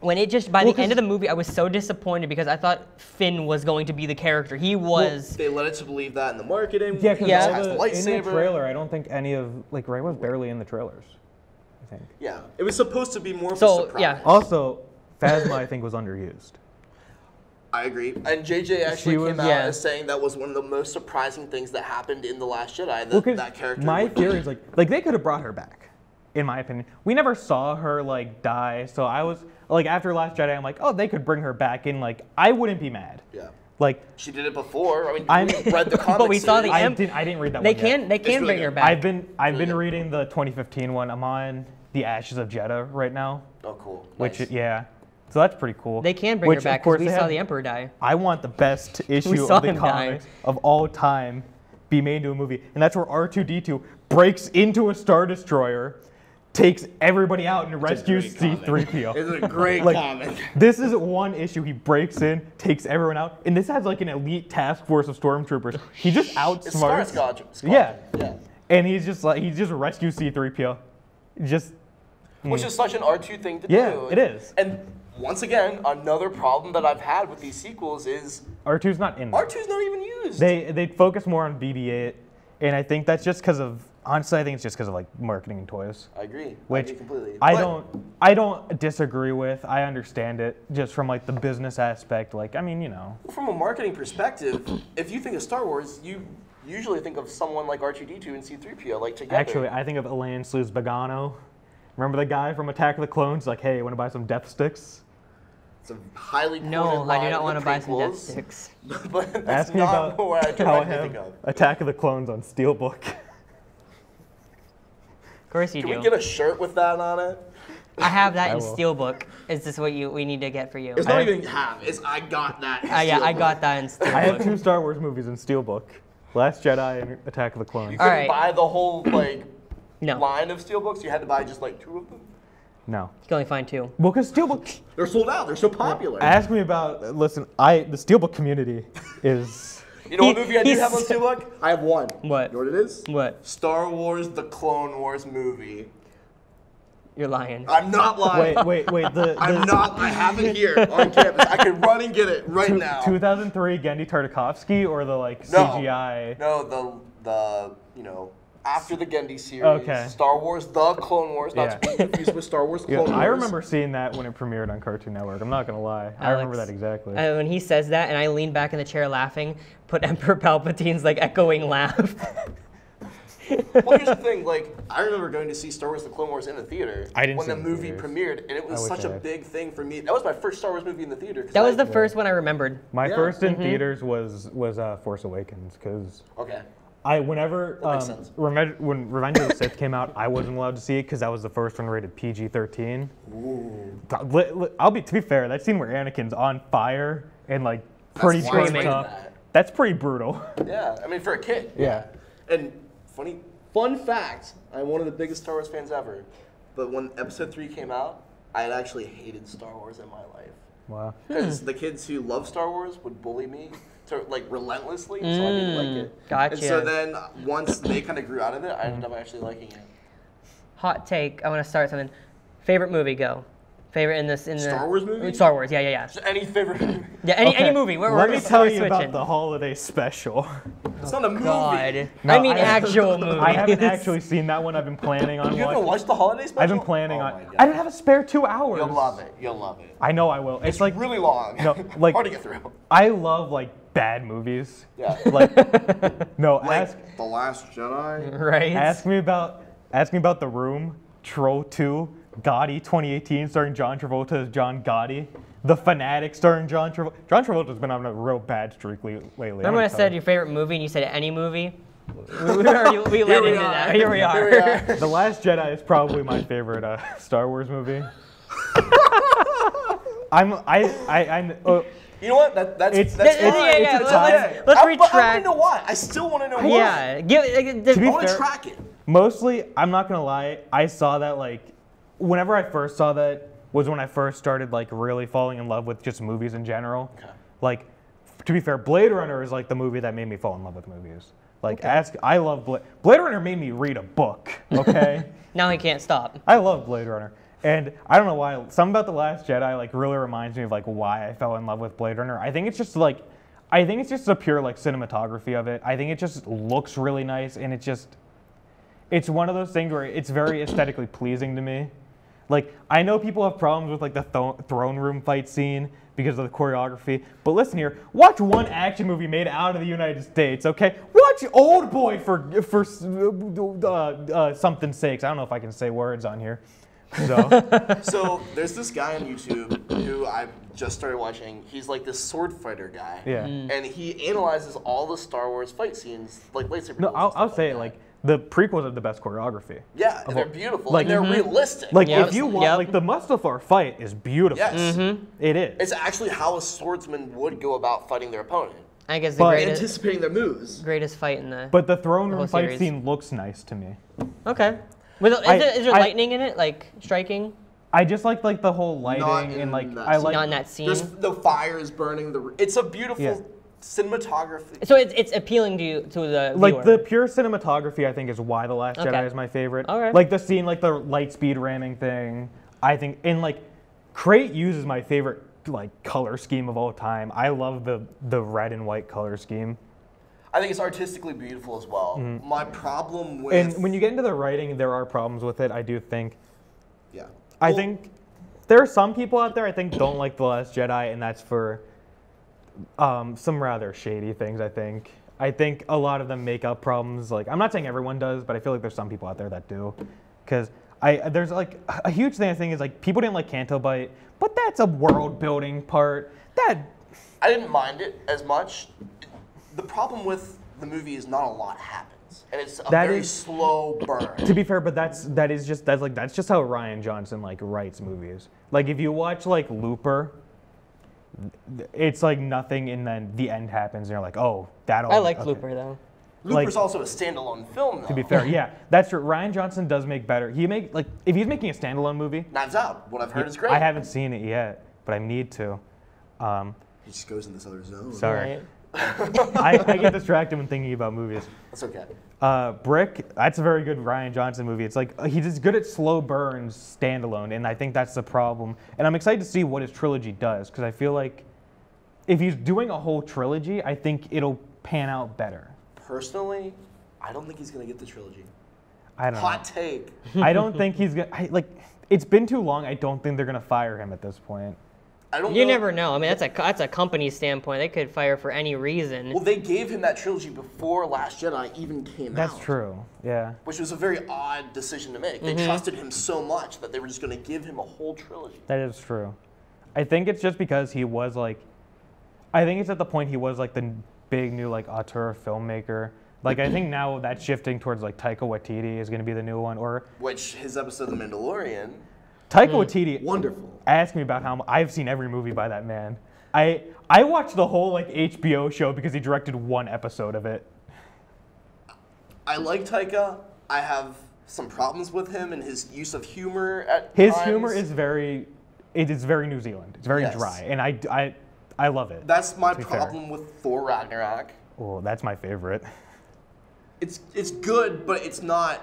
when it just by Well, the end of the movie, I was so disappointed because I thought Finn was going to be the character. He was. They led us to believe that in the marketing. Yeah, because Yeah. He has the in the trailer, I don't think any of like Rey was barely in the trailers. I think. Yeah, it was supposed to be more of a So, surprise. yeah. Also, Phasma I think was underused. I agree. And JJ actually was- came out Yeah. as saying that was one of the most surprising things that happened in The Last Jedi. That, Well, 'cause that character. My would- theory is like like they could have brought her back, in my opinion. We never saw her like die, so I was like after Last Jedi, I'm like, oh, they could bring her back in. Like I wouldn't be mad. Yeah. Like She did it before. I mean, I'm- we read the comic (laughs) But we saw the series. I didn't I didn't read that They one yet. can they can really bring her back. I've been I've Really been good. reading the 2015 one. I'm on the Ashes of Jedha right now, Oh, cool. which Nice. yeah, so that's pretty cool. they can bring Which, her of back course, because we saw have- the Emperor die. I want the best (laughs) issue of the him die. comics of all time be made into a movie, and that's where R2D2 breaks into a star destroyer, takes everybody out, and rescues C3PO. It's a great (laughs) Like, comic. This is one issue. He breaks in, takes everyone out, and this has like an elite task force of stormtroopers. Oh, he just outsmarts. It's outsmarts. Skarsgård. Yeah. Yeah. And he's just like he just rescues C3PO. Just Which mm. is such an R2 thing to Yeah, do. Yeah, it is. And once again, another problem that I've had with these sequels is R2's not in. there. R2's not even used. They they focus more on BB-8, and I think that's just because of honestly I think it's just because of like marketing and toys. I agree. I Which agree completely. I But don't I don't disagree with. I understand it just from like the business aspect. Like I mean you know From a marketing perspective, if you think of Star Wars, you usually think of someone like R2D2 and C3PO, like together. actually I think of Elan Sleazebaggano. Remember the guy from Attack of the Clones? Like hey, want to buy some death sticks? it's a highly No, I do not want to buy some death sticks. (laughs) but that's Ask me not about what I how I directly think of. Attack of the Clones on Steelbook. Of course you do. Can we get a shirt with that on it? I have that (laughs) I in will. Steelbook. Is this what you we need to get for you? It's I not have- even have. It's I got that. in Uh, yeah, I got that in Steelbook. I have two Star Wars movies in Steelbook: Last Jedi and Attack of the Clones. You All couldn't right. buy the whole like No, line of steelbooks. You had to buy just like two of them. No, You can only find two. well, because Steelbook. (laughs) They're sold out. They're so popular. Ask me about. Listen, I the Steelbook community is. (laughs) You know what movie I do have on so- Steelbook? I have one. (laughs) What? You know what it is? What? Star Wars: The Clone Wars movie. You're lying. I'm not lying. Wait, wait, wait. The, the I'm not. I have it here on campus. I could run and get it right now. 2003 Genndy Tartakovsky or the like No. CGI. No, the the you know after the Genndy series. Okay. Star Wars: The Clone Wars. Not Yeah. to be confused with Star Wars: (laughs) Yeah, Wars. I remember seeing that when it premiered on Cartoon Network. I'm not gonna lie. I remember that exactly. Uh, when he says that, and I lean back in the chair laughing, put Emperor Palpatine's like echoing laugh. (laughs) well, here's the thing. (laughs) Like, I remember going to see Star Wars: The Clone Wars in the theater I didn't when see the movie theaters. premiered, and it was wish such a big thing for me. That was my first Star Wars movie in the theater. that was I- the first one I remembered. My Yeah. first in Mm-hmm. theaters was was uh, Force Awakens because Okay. I whenever um, sense. Revenge, when Revenge of the Sith came out, I wasn't allowed to see it because that was the first one rated PG-13. Th- li- li- I'll be to be fair, that scene where Anakin's on fire and like pretty why grossed it's rated up, that. that's pretty brutal. Yeah, I mean for a kid. Yeah. And funny fun fact, I'm one of the biggest Star Wars fans ever. But when Episode Three came out, I had actually hated Star Wars in my life Wow. because the kids who love Star Wars would bully me to like relentlessly, so I didn't like mm, it. And so then once they kind of grew out of it, I ended up actually liking it. Hot take. I want to start something. Favorite movie? Go. Favorite in this in the Star Wars movie? Star Wars. Yeah, yeah, yeah. So any favorite movie? Yeah, any, Okay, any movie. We're, Let we're, me tell you switching. about the holiday special. (laughs) It's not a movie. God. No, I mean I- actual movie. (laughs) I haven't actually seen that one. I've been planning on You haven't watching. watched the holiday special? I've been planning Oh on. I don't have a spare two hours. You'll love it. You'll love it. I know I will. It's, It's like really long. No, (laughs) like- hard to get through. I love like bad movies. Yeah. (laughs) Like no, Like ask the Last Jedi. right. ask me about ask me about the room. Troll 2, Gotti 2018 starring John Travolta as John Gotti. The Fanatic starring John Travolta. John Travolta's been on a real bad streak le- lately. Remember when I I'm said gonna your favorite movie and you said any movie? (laughs) we, we, already, we Here led we into are. that. Here we are. Here we are. (laughs) The Last Jedi is probably my favorite uh, Star Wars movie. I'm I I I. Uh, You know what? That, that's It's- that's Yeah, fine. yeah, yeah, it's a let's- tie. let's I, but I want retract. to know why. I still want to know why. Yeah. Give, uh, like, the- To be I want to track it. Mostly, I'm not gonna lie. I saw that like, whenever I first saw that was when I first started like really falling in love with just movies in general. Okay. Like, to be fair, Blade Runner is like the movie that made me fall in love with movies. Like ask, I love Blade. Blade Runner made me read a book. Okay. (laughs) Now he can't stop. I love Blade Runner. And I don't know why. Something about The Last Jedi like really reminds me of like why I fell in love with Blade Runner. I think it's just like I think it's just the pure like cinematography of it. I think it just looks really nice and it just it's one of those things where it's very aesthetically pleasing to me. Like I know people have problems with like the thro- throne room fight scene because of the choreography, but listen here, watch one action movie made out of the United States, okay? Watch Old Boy for for uh, uh, something sakes. I don't know if I can say words on here. So (laughs) So there's this guy on YouTube who I just started watching. He's like this sword fighter guy. yeah. And he analyzes all the Star Wars fight scenes, like lightsaber. No, I'll, I'll say it like the prequels have the best choreography. Yeah, and they're beautiful. like- and they're Mhm. realistic. Like Yep. if you want, Yep. like the Mustafar fight is beautiful. yes, It is. it's actually how a swordsman would go about fighting their opponent, I guess the But- greatest, anticipating their moves. greatest fight in the. but the throne The room fight series. scene looks nice to me. okay. With, is, I- there, is there I- lightning in it, like striking? I just like like the whole Not lighting in and like that I scene. like Not in that scene. There's the fire is burning. The it's a beautiful Yeah. cinematography. So it's, it's appealing to you, to the like the pure cinematography. I think is why the Last Okay. Jedi is my favorite. Okay. Like the scene, like the light speed ramming thing. I think and like Crait uses my favorite like color scheme of all time. I love the the red and white color scheme. I think it's artistically beautiful as well. My problem with. And when you get into the writing, there are problems with it. I do think. yeah, I Well, think there are some people out there I think don't like the Last Jedi, and that's for um, some rather shady things. I think. I think a lot of them make up problems. Like I'm not saying everyone does, but I feel like there's some people out there that do, because I there's like a huge thing I think is like people didn't like Canto Bight, but that's a world building part. That I didn't mind it as much. The problem with the movie is not a lot happens, and it's a That very is- slow burn. (clears throat) to be fair, but that's that is just that's like that's just how Rian Johnson like writes movies. Like if you watch like Looper, it's like nothing, and then the end happens, and you're like, oh, that'll. I like Looper though. Looper's like- also a standalone film, though. To be fair, yeah, (laughs) that's true. Rian Johnson does make better. He make like if he's making a standalone movie, Knives Out. What I've heard is great. I haven't seen it yet, but I need to. Um, He just goes in this other zone. sorry, Right? (laughs) I, I get distracted when thinking about movies. That's okay. Uh, Brick, that's a very good Rian Johnson movie. It's like uh, he's just good at slow burns standalone, and I think that's the problem. And I'm excited to see what his trilogy does because I feel like if he's doing a whole trilogy, I think it'll pan out better. Personally, I don't think he's gonna get the trilogy. I don't Hot take. I don't think he's gonna. I, like, it's been too long. I don't think they're gonna fire him at this point. I don't. You know. never know. I mean, that's a that's a company standpoint. They could fire for any reason. Well, they gave him that trilogy before Last Jedi even came That's out. That's true. Yeah. Which was a very odd decision to make. They Mm-hmm. trusted him so much that they were just gonna give him a whole trilogy. That is true. I think it's just because he was like, I think it's at the point he was like the big new like auteur filmmaker. Like I think now that's shifting towards like Taika Waititi is going to be the new one, or Which his episode of The Mandalorian, Taika hmm. Waititi. wonderful. Ask me about how I've seen every movie by that man. I I watched the whole like HBO show because he directed one episode of it. I like Taika. I have some problems with him and his use of humor at His times. humor is very, it is very New Zealand. It's very Yes. dry, and I I I love it. That's my be fair. problem with Thor Ragnarok. oh, that's my favorite. It's it's good, but it's not.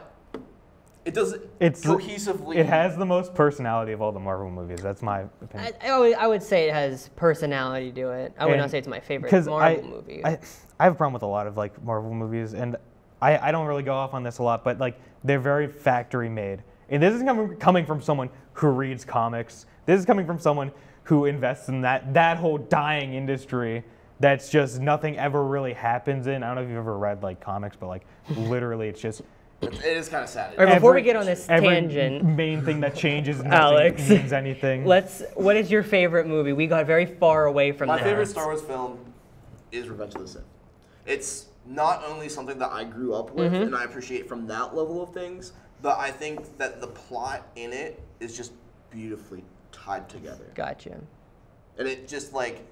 It doesn't It's cohesively. It has the most personality of all the Marvel movies. That's my opinion. I, I, would, I would say it has personality to it. I would And- not say it's my favorite because Marvel I, movie. I, I have a problem with a lot of like Marvel movies, and I, I don't really go off on this a lot, but like they're very factory made. And this is coming coming from someone who reads comics. This is coming from someone who invests in that that whole dying industry. That's just nothing ever really happens in. I don't know if you've ever read like comics, but like (laughs) literally, it's just It is kind of sad. All right, before we get on this every tangent, main thing that changes (laughs) nothing Alex, means anything. let's. What is your favorite movie? We got very far away from My that. favorite Star Wars film is Revenge of the Sith. It's not only something that I grew up with Mm-hmm. and I appreciate from that level of things, but I think that the plot in it is just beautifully tied together. Gotcha. And it just like,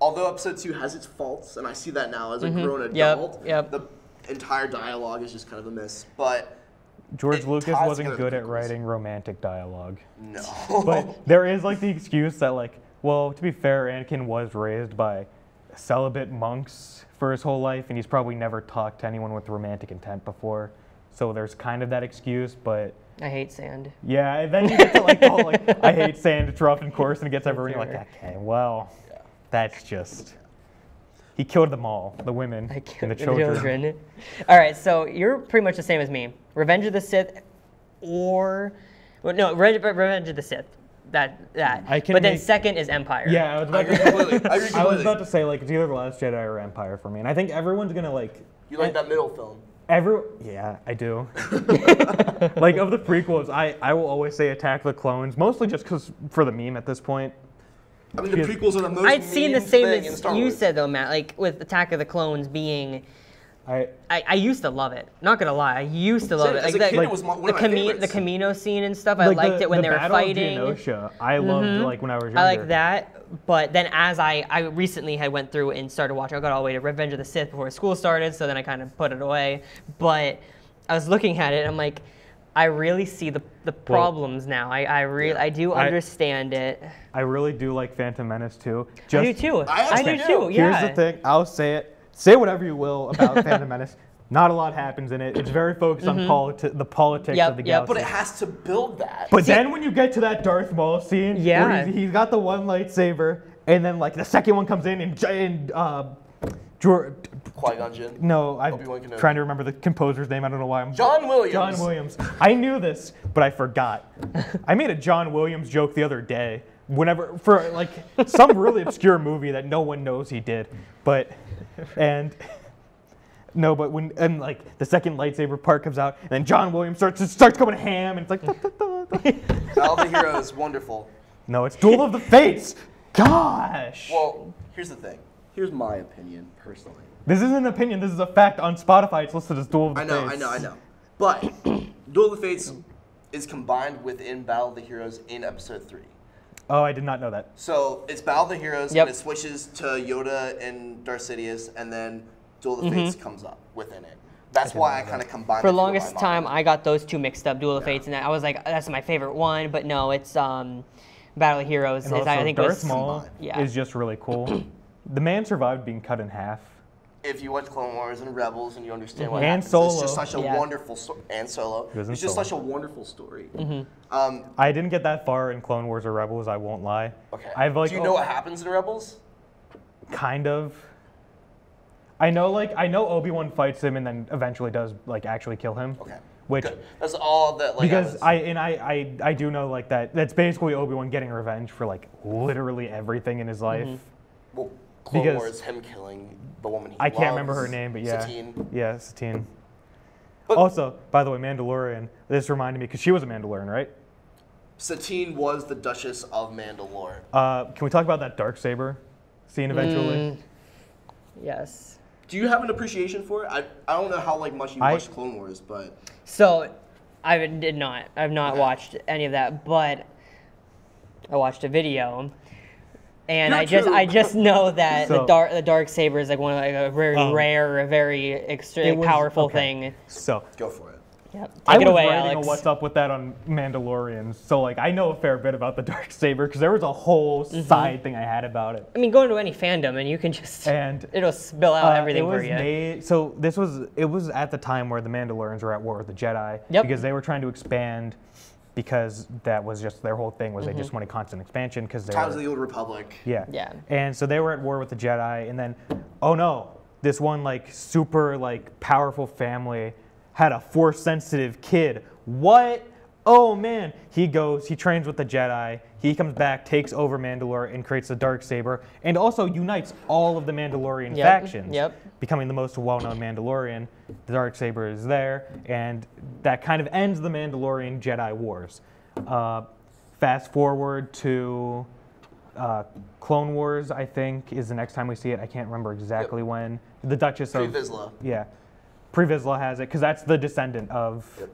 although episode two has its faults, and I see that now as a grown Mm-hmm. Yep, adult, yep. the entire dialogue is just kind of a miss. But George Lucas wasn't good at writing romantic dialogue. no. But there is like the excuse that like, well, to be fair, Anakin was raised by celibate monks for his whole life, and he's probably never talked to anyone with romantic intent before. So there's kind of that excuse, but I hate sand. yeah, and then you get to like the whole like, I hate sand, it's rough and coarse, and it gets (laughs) everyone. Like, okay, well, that's just. He killed them all, the women I and killed the children. All right, so you're pretty much the same as me. Revenge of the Sith, or well, no, Re- Re- Revenge of the Sith. That that. I can but then make- second is Empire. Yeah, I was about to. completely. I agree I was completely. about to say like it's either the Last Jedi or Empire for me, and I think everyone's gonna like. You like that middle film? Every yeah, I do. (laughs) like of the prequels, I I will always say Attack of the Clones, mostly just because for the meme at this point. I mean, the prequels are the most. I'd seen the same thing as you said though, Matt. Like with Attack of the Clones being. I I, I used to love it. Not gonna lie, I used to love Same, it. as Like a the, kid, it was my- one the, of my Cami- the. Kamino scene and stuff. I like liked the, it when the they were Battle of fighting. Geonosis, I loved mm-hmm. like when I was younger. I like that, but then as I, I recently had went through and started watching, I got all the way to Revenge of the Sith before school started, so then I kind of put it away. But I was looking at it, and I'm like, I really see the, the problems now. I, I really, I do I- understand it. I really do like Phantom Menace too. I Just, do too. I I, do too. Yeah. Here's the thing. I'll say it. Say whatever you will about (laughs) Phantom Menace. Not a lot happens in it. It's very focused on politi- the politics Mm-hmm. Yep, of the yep. galaxy. But it has to build that. But then when you get to that Darth Maul scene, Yeah. where he's, he's got the one lightsaber, and then like the second one comes in, and, J- and uh, Jor- Qui Gon Jinn. no, I'm trying to remember the composer's name. I don't know why I'm. John Williams. John Williams. I knew this, but I forgot. (laughs) I made a John Williams joke the other day. Whenever for like some really obscure movie that no one knows he did, but and no, but when and like the second lightsaber part comes out, and then John Williams starts starts going ham, and it's like. (laughs) All the heroes, wonderful. No, it's Duel of the Fates. Gosh. Well, here's the thing. Here's my opinion personally. This isn't an opinion. This is a fact. On Spotify, it's listed as Duel of the I know, I know, I know. But (clears throat) Duel of the Fates is combined within Battle of the Heroes in Episode Three. Oh, I did not know that. So it's Battle of the Heroes, Yep. and it switches to Yoda and Darth Sidious, and then Duel of the Fates comes up within it. That's why I kind of combine. For the the my longest time, mind. I got those two mixed up, Duel of Fates, and I was like, that's my favorite one. But no, it's um, Battle of Heroes. And is- also, I think Darth was Maul Yeah. is just really cool. (clears throat) the man survived being cut in half. If you watch Clone Wars and Rebels and you understand what And happens, it's Solo. just such a Yeah. wonderful sto- and Solo. It's just Solo. such a wonderful story. Mm-hmm. Um, I didn't get that far in Clone Wars or Rebels. I won't lie. okay. I've like Do you know what happens in Rebels? kind of. I know like I know Obi Wan fights him and then eventually does like actually kill him. Okay. Which Good. That's all that like because was- I and I, I I do know like that that's basically Obi Wan getting revenge for like literally everything in his life. well, Clone because- Wars, him killing the woman he I can't remember her name, but yeah, Satine. yeah, Satine. But- also, by the way, Mandalorian. This reminded me because she was a Mandalorian, right? Satine was the Duchess of Mandalore. Uh, can we talk about that dark saber scene eventually? Mm. Yes. Do you have an appreciation for it? I, I don't know how like much you I- watched Clone Wars, but So, I did not. I've not watched any of that, but I watched a video, and I just I just know that the dark the dark saber is like one of like a very Um, rare, a very extremely was- powerful okay. thing. So go for it. Yep. Take I it was away, writing Alex. a what's up with that on Mandalorians, so like I know a fair bit about the (laughs) dark saber because there was a whole Mm-hmm. side thing I had about it. I mean, go into any fandom and you can just And (laughs) it'll spill out Uh, everything it was for you. made, so this was it was at the time where the Mandalorians were at war with the Jedi Yep. because they were trying to expand because that was just their whole thing was they Mm-hmm. just wanted constant expansion because they Times were, of the Old Republic. yeah Yeah. and so they were at war with the Jedi and then oh no this one like super like powerful family had a force sensitive kid what oh man he goes he trains with the Jedi he comes back takes over Mandalore and creates the dark saber and also unites all of the Mandalorian Yep, factions yep. becoming the most well-known Mandalorian. The dark saber is there, and that kind of ends the Mandalorian Jedi Wars. Uh, fast forward to uh, Clone Wars, I think, is the next time we see it. I can't remember exactly when. The Duchess of Pre-Vizsla. yeah, Pre Vizsla has it because that's the descendant of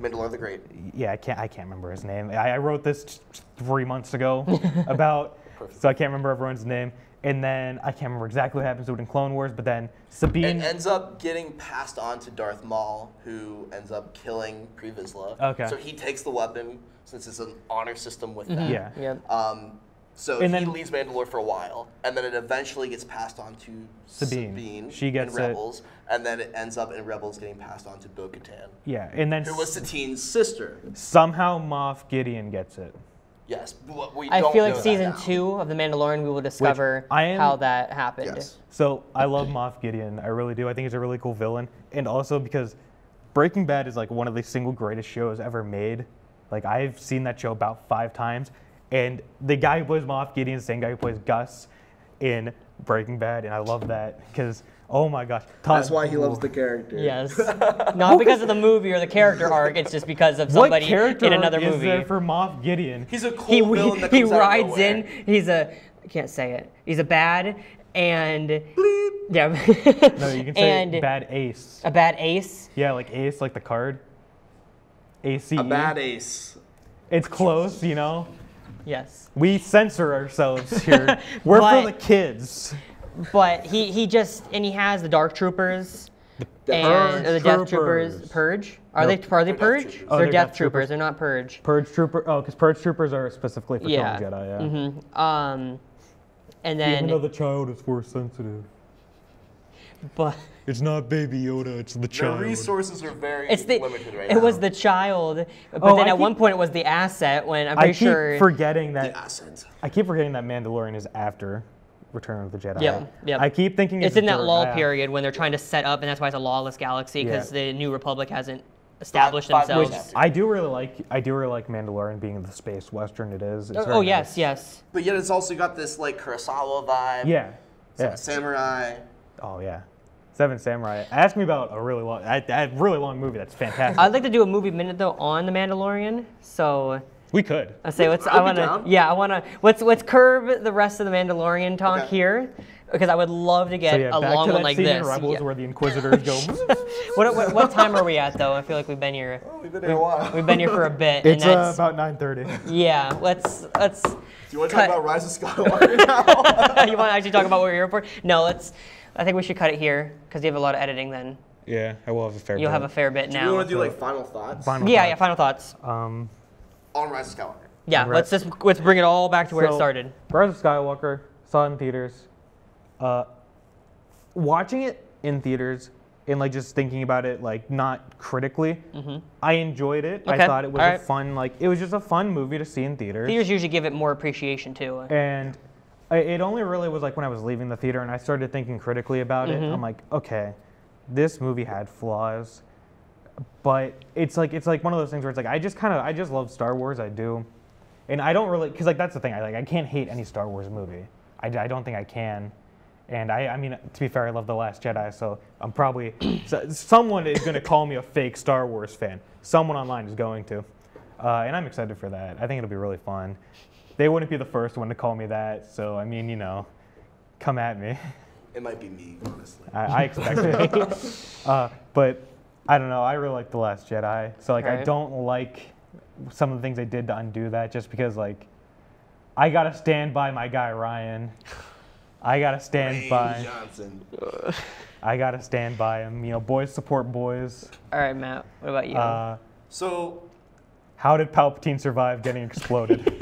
Mandalore the Great. yeah, I can't I can't remember his name. I, I wrote this t- three months ago (laughs) about, so I can't remember everyone's name. And then I can't remember exactly what happens to it in Clone Wars, but then Sabine. It ends up getting passed on to Darth Maul, who ends up killing Pre Vizsla. Okay. So he takes the weapon since it's an honor system with that. yeah. Yep. Um, So And he then- leaves Mandalore for a while, and then it eventually gets passed on to Sabine. She gets in it. Rebels, and then it ends up in Rebels getting passed on to Bo-Katan, Yeah, and then who was Satine's sister. somehow Moff Gideon gets it. Yes, but we I don't feel like know season two of The Mandalorian, we will discover I am- how that happened. Yes. So I love Moff Gideon. I really do. I think he's a really cool villain, and also because Breaking Bad is like one of the single greatest shows ever made. Like I've seen that show about five times, and the guy who plays Moff Gideon is the same guy who plays Gus in Breaking Bad, and I love that because oh my gosh, Todd- That's why he loves the character. Yes. (laughs) Not because of the movie or the character arc, it's just because of What somebody character in another arc is movie. there for Moff Gideon? He's a cool he villain (laughs) that he comes out of rides in. He's a I can't say it. He's a bad and (laughs) yeah. no, you can say and bad ace. a bad ace. Yeah, like ace, like the card. A C. A bad ace. It's close, you know. Yes. We censor ourselves here. (laughs) We're But- for the kids. But he he just and he has the dark troopers. and or the death troopers Troopers. purge are Nope. they are they purge. Oh, they're, they're death, death troopers. troopers. they're not purge Purge trooper. Oh, because purge troopers are specifically for yeah killing Jedi. Yeah. hmm um and then Even though the child is force sensitive, but it's not Baby Yoda. It's the child. The resources are very it's the limited right it now. was the child but Oh, then I at one point it was the asset when i'm I keep sure forgetting the that. asset. I keep forgetting that Mandalorian is after Return of the Jedi. Yep, yep. I keep thinking it's, it's in that during- lull yeah. period when they're trying to set up and that's why it's a lawless galaxy because Yeah. the new republic hasn't established Five- five themselves chapters. I do really like. I do really like Mandalorian being the space western it is. It's oh, very oh, nice. yes yes But yet it's also got this like Kurosawa vibe. Yeah. Yeah. Samurai. Oh yeah. Seven Samurai. Ask me about a really long, a, a really long movie. That's fantastic. i'd like to do a movie minute though on the mandalorian so we could. I say let's. I'd I want to. Yeah, I want to. Let's let's curb the rest of the Mandalorian talk Okay. here because I would love to get So yeah, a long one like scene in this. Rebels Yeah. where the Inquisitors go. (laughs) What, what what time are we at though? I feel like we've been here. We've been here a while. We've been here for a bit. (laughs) it's and uh, about 9:30. yeah. Let's let's. Do you want to talk about Rise of Skywalker (laughs) now? you want to actually talk about what we're here for? No, let's. I think we should cut it here because you have a lot of editing. Then Yeah, I will have a fair. you'll have a fair bit now. do you want to do like final thoughts Final yeah, thoughts. yeah. Final thoughts. Um, on Rise of Skywalker? Yeah, let's just let's bring it all back to where it started. Rise of Skywalker saw it in theaters. Uh, watching it in theaters and like just thinking about it like not critically, mm-hmm. I enjoyed it. Okay, I thought it was alright. a fun like it was just a fun movie to see in theaters. Theaters usually give it more appreciation too. And I, it only really was like when I was leaving the theater and I started thinking critically about it. Mm-hmm. I'm like, okay, this movie had flaws, but it's like it's like one of those things where it's like I just kind of I just love Star Wars. I do, and I don't really because like that's the thing. I like I can't hate any Star Wars movie. I, I don't think I can. And I, I mean, to be fair, I love The Last Jedi, so I'm probably, (coughs) so someone is going to call me a fake Star Wars fan. Someone online is going to. Uh, and I'm excited for that. I think it'll be really fun. They wouldn't be the first one to call me that, so I mean, you know, come at me. It might be me, honestly. I, I expect it. (laughs) uh, but I don't know. I really like The Last Jedi, so like I don't like some of the things they did to undo that, just because like I gotta stand by my guy Rian. I gotta stand Dwayne by. Johnson. (laughs) I gotta stand by him. You know, boys support boys. All right, Matt. What about you? Uh, So, how did Palpatine survive getting exploded? (laughs)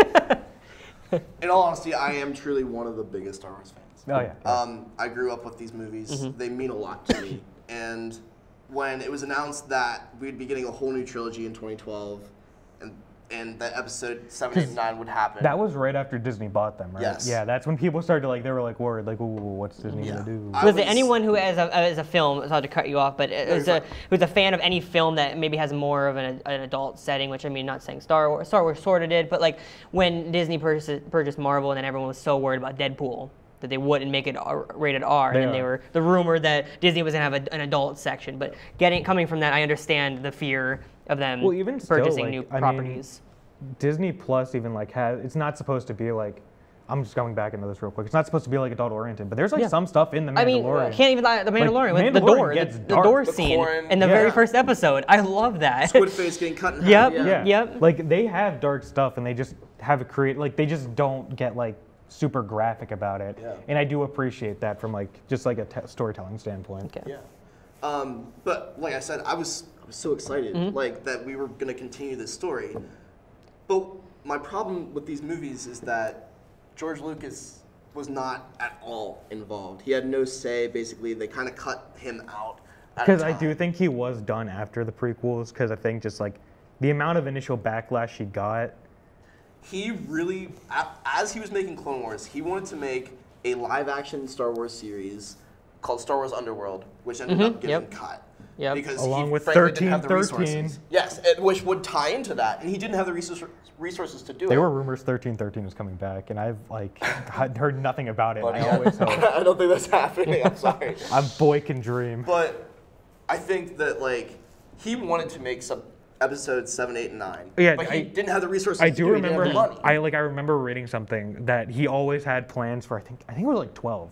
(laughs) in all honesty, I am truly one of the biggest Star Wars fans. oh yeah. Um, I grew up with these movies. Mm-hmm. They mean a lot to me. (laughs) And when it was announced that we'd be getting a whole new trilogy in 2012, and and that episode seven, and nine would happen. That was right after Disney bought them, right? Yes. Yeah, that's when people started to like they were like worried, like, ooh, what's Disney Yeah. gonna do? I was it anyone who, as a, uh, as a film, sorry to cut you off, but is you're a, who's a fan of any film that maybe has more of an, an adult setting, which I mean, not saying Star Wars, Star Wars sort of did, but like when Disney purchased, purchased Marvel and then everyone was so worried about Deadpool that they wouldn't make it R- rated R, They and then they were the rumor that Disney was gonna have a, an adult section. But getting coming from that, I understand the fear of them Well, even still, purchasing like, new I mean, properties. Disney Plus even like has it's not supposed to be like I'm just going back into this real quick. It's not supposed to be like adult oriented, but there's like Yeah. some stuff in the Mandalorian. I mean, Mandalorian. can't even lie, the Mandalorian, with the door, the, gets the dark. door The scene corn, in the yeah. very first episode. I love that. (laughs) Squid face getting cut in half. Yep. Yeah. yeah. Yep. Like they have dark stuff and they just have it create like they just don't get like super graphic about it. Yeah. And I do appreciate that from like just like a storytelling standpoint. Okay. Yeah. Um, but like I said, I was I was so excited Mm-hmm. like that we were gonna continue this story. But my problem with these movies is that George Lucas was not at all involved. He had no say. Basically, they kind of cut him out. Because I do think he was done after the prequels. Because I think just like the amount of initial backlash he got. he really, as he was making Clone Wars, he wanted to make a live-action Star Wars series called Star Wars Underworld, which ended up getting yep. cut. Yep. Because Along he with frankly didn't have the 1313. resources. Yes, and which would tie into that, and he didn't have the resource, resources to do it. There were rumors 1313 was coming back, and I've like (laughs) had heard nothing about it. But I yeah, always (laughs) hope. I don't think that's happening. I'm sorry. A boy can dream. But I think that like he wanted to make some episodes seven, eight, and nine. Yeah, but he I- didn't have the resources. I do do it. He didn't have remember. the money. I like. I remember reading something that he always had plans for. I think. I think it was like 12.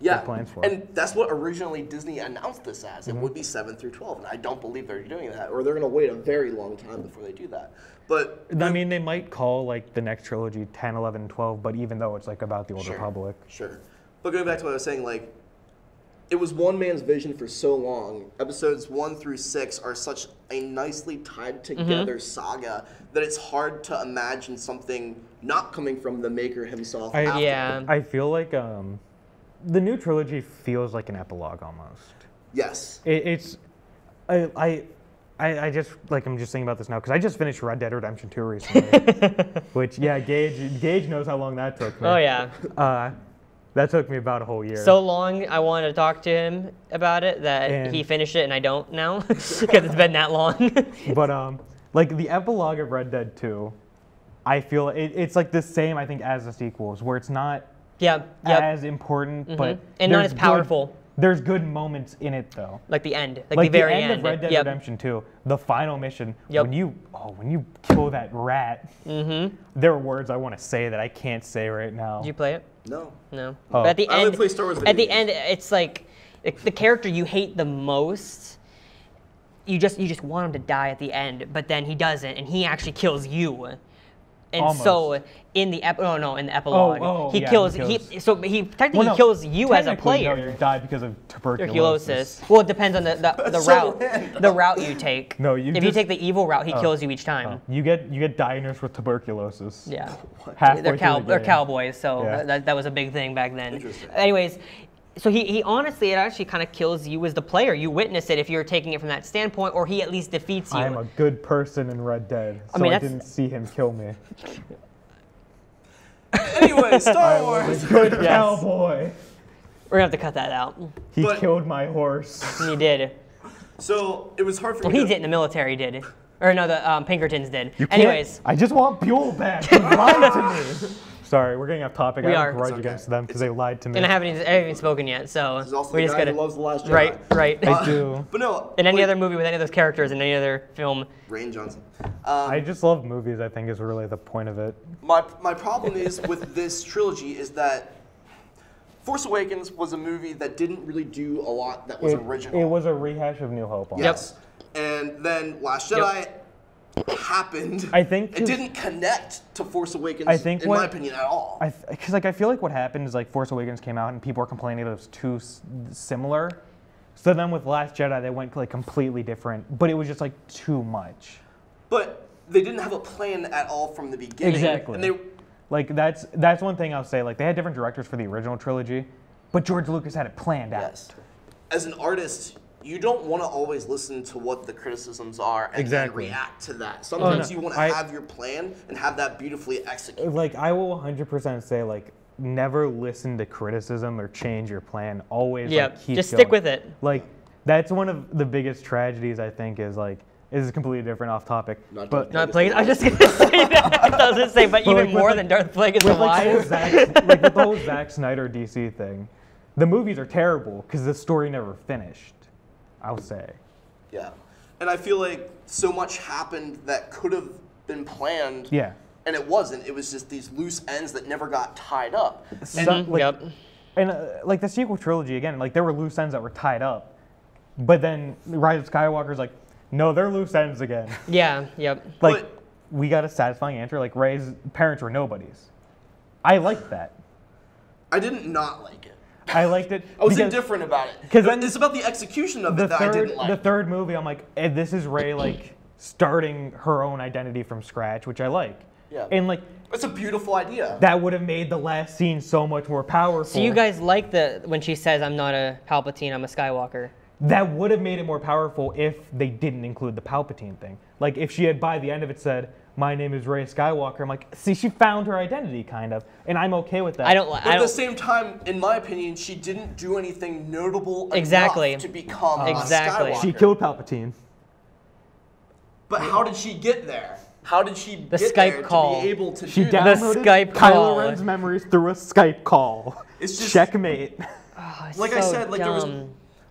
Yeah, plans for. and that's what originally Disney announced this as. Mm-hmm. It would be seven through twelve, and I don't believe they're doing that, or they're going to wait a very long time before they do that. But I mean, they might call like the next trilogy 10, 11, 12, but even though it's like about the Old Sure. Republic. Sure. But going back to what I was saying, like, it was one man's vision for so long. Episodes one through six are such a nicely tied together saga that it's hard to imagine something not coming from the maker himself. I- after. Yeah. I feel like um, the new trilogy feels like an epilogue almost. Yes. It, it's, I, I, I, I just like I'm just thinking about this now because I just finished Red Dead Redemption 2 recently, (laughs) which yeah, Gage Gage knows how long that took me. Oh yeah. Uh, that took me about a whole year. So long I wanted to talk to him about it that And- he finished it and I don't now (laughs) because it's been that long. (laughs) but um, like the epilogue of Red Dead 2, I feel it, it's like the same I think as the sequels where it's not yeah. Yep. as important, but Mhm. And not as powerful. Good, there's good moments in it though. like the end. Like, Like the the, very end, end. of Red Dead Yep. Redemption 2, the final mission, Yep. when you oh when you kill that rat, Mm-hmm. there are words I want to say that I can't say right now. Did you play it? No. No. Oh. But at the I only end, play Star Wars at the end, it's like the, the character you hate the most. You just you just want him to die at the end, but then he doesn't, and he actually kills you. And so in the ep- oh no in the oh, epilogue oh, he, yeah, he kills, he so he technically Well, no, kills you as a player. No, you die because of tuberculosis. tuberculosis. Well, it depends on the the, (laughs) the so route random. the route you take. No, you if you take the evil route, he oh. kills you each time. Oh. You get you get diagnosed with tuberculosis. Yeah. (laughs) Halfway they're, cow- the they're cowboys, so Yeah. that, that was a big thing back then. Anyways, so he, he honestly, it actually kind of kills you as the player. You witness it if you're taking it from that standpoint, or he at least defeats you. I am a good person in Red Dead, so I, mean, that's- didn't see him kill me. (laughs) Anyway, Star Wars. Good Yes. cowboy. We're gonna have to cut that out. He But- killed my horse. He did. So it was hard for Well, me he to. did in the military, did. Or no, the um, Pinkertons did. You can't- Anyways, I just want Buell back. He lied to me. (laughs) Sorry, we're getting off topic. We I are. have a grudge okay. against them because they lied to me. and I haven't, even- I haven't even spoken yet, so He's also we the just guy gotta. who loves the Last Jedi. right, right. I do. (laughs) But no. in any like, other movie with any of those characters in any other film, Rian Johnson. Um, I just love movies. I think is really the point of it. My, my problem is with (laughs) this trilogy is that Force Awakens was a movie that didn't really do a lot that was It, original. it was a rehash of New Hope. almost. yes. And then Last Jedi happened. I think it didn't connect to Force Awakens I think in what- my opinion at all. Because like I feel like what happened is like Force Awakens came out and people were complaining that it was too s- similar. So then with Last Jedi they went like completely different, but it was just like too much. but they didn't have a plan at all from the beginning. Exactly. And they Like that's that's one thing I'll say. Like they had different directors for the original trilogy, but George Lucas had it planned out. As an artist, you don't want to always listen to what the criticisms are and Exactly. then react to that. Oh, Sometimes no. you want to I- have your plan and have that beautifully executed. Like I will 100% say like never listen to criticism or change your plan. Always yeah, like, keep just stick with it. Like that's one of the biggest tragedies I think is like this is completely different off topic. Not but Not Plague. I was just gonna (laughs) say that. I was gonna say, but, But, even like, more like- than Darth Plagueis with like the whole alive. Zack, like with the whole Zack Snyder DC thing, the movies are terrible because the story never finished. I'll say. Yeah. And I feel like so much happened that could have been planned. Yeah. And it wasn't. It was just these loose ends that never got tied up. Some- Mhm, like, yep. And uh, like the sequel trilogy again, like there were loose ends that were tied up, but then Rise of Skywalker's like, no, they're loose ends again. (laughs) Yeah, yep. like But- we got a satisfying answer. Like Rey's parents were nobodies. I liked that. I didn't not like it. I liked it. I was because indifferent about it. 'cause then- it's about the execution of the it that I didn't like. the third movie, I'm like, eh, this is Rey like starting her own identity from scratch, which I like. Yeah. And like It's a beautiful idea. that would have made the last scene so much more powerful. So you guys like the when she says, "I'm not a Palpatine, I'm a Skywalker." that would have made it more powerful if they didn't include the Palpatine thing. Like if she had by the end of it said, "My name is Rey Skywalker," I'm like, see, she found her identity kind of, and I'm okay with that. I don't. li- But I at the don't. same time, in my opinion, she didn't do anything notable Exactly. enough to become Exactly. Skywalker. She killed Palpatine. But how did she get there? How did she The get Skype there call. to be able to She do that? downloaded Skype Kylo call. Ren's memories through a Skype call. It's just- checkmate. Oh, it's like I said, like there was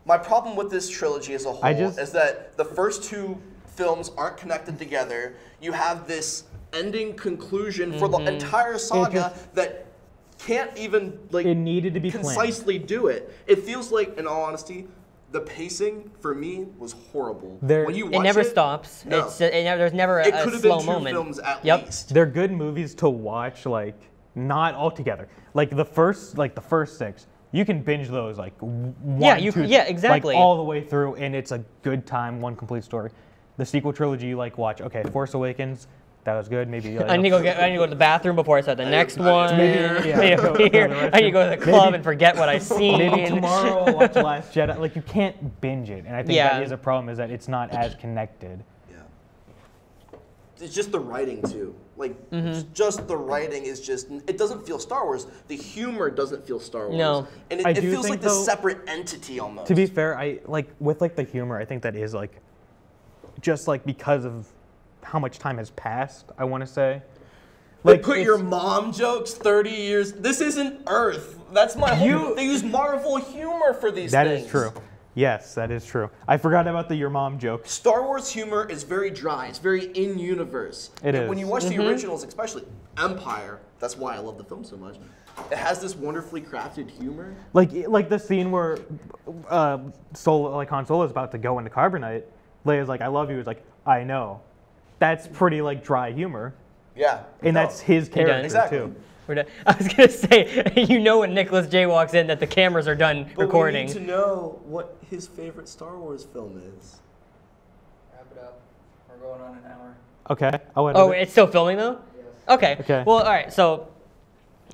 my problem with this trilogy as a whole just- is that the first two films aren't connected together. You have this ending conclusion for Mm-hmm. the entire saga just- that can't even like It needed to be planned. concisely do it. It feels like, in all honesty, the pacing for me was horrible. There- when you It It never it, stops. No. It's it never, there's never a, it a could have been two moment. films at yep. least. They're good movies to watch, like not all together. Like the first, like the first six, you can binge those like one, Yeah, you two, c- yeah, exactly. like all the way through, and it's a good time, one complete story. The sequel trilogy, you like watch. Okay, Force Awakens, that was good. Maybe like, I need to go get. I need to go to the bathroom before I start the next one. Maybe- (laughs) yeah, I need to go- go go to here. the (laughs) I need to go to the club Maybe- and forget what I seen. Maybe tomorrow I'll watch Last Jedi. Like you can't binge it, and I think Yeah. that is a problem. Is that it's not as connected. Yeah. It's just the writing too. Like Mm-hmm. j- just the writing is just it doesn't feel Star Wars. The humor doesn't feel Star Wars. No. And it, it feels think, like this separate entity almost. To be fair, I like with like the humor. I think that is like just like because of how much time has passed. I want to say. Like put your mom jokes 30 years. This isn't Earth. That's my whole You- they use Marvel humor for these That things. is true. Yes, that is true. I forgot about the your mom joke. Star Wars humor is very dry. It's very in universe. It And When is. you watch Mm-hmm. the originals, especially Empire, that's why I love the film so much. It has this wonderfully crafted humor. Like like the scene where uh, Solo, like Han Solo is about to go into carbonite. Leia's like, "I love you." He's like, "I know." That's pretty like dry humor, Yeah. and No. that's his character Exactly. too. We're done. (laughs) I was gonna say, (laughs) you know, when Nicholas J walks in, that the cameras are done But recording. we need to know what his favorite Star Wars film is. Wrap it up. We're going on an hour. Okay. I'll Oh, oh it's still filming though. Yes. Okay. Okay. Well, all right. So,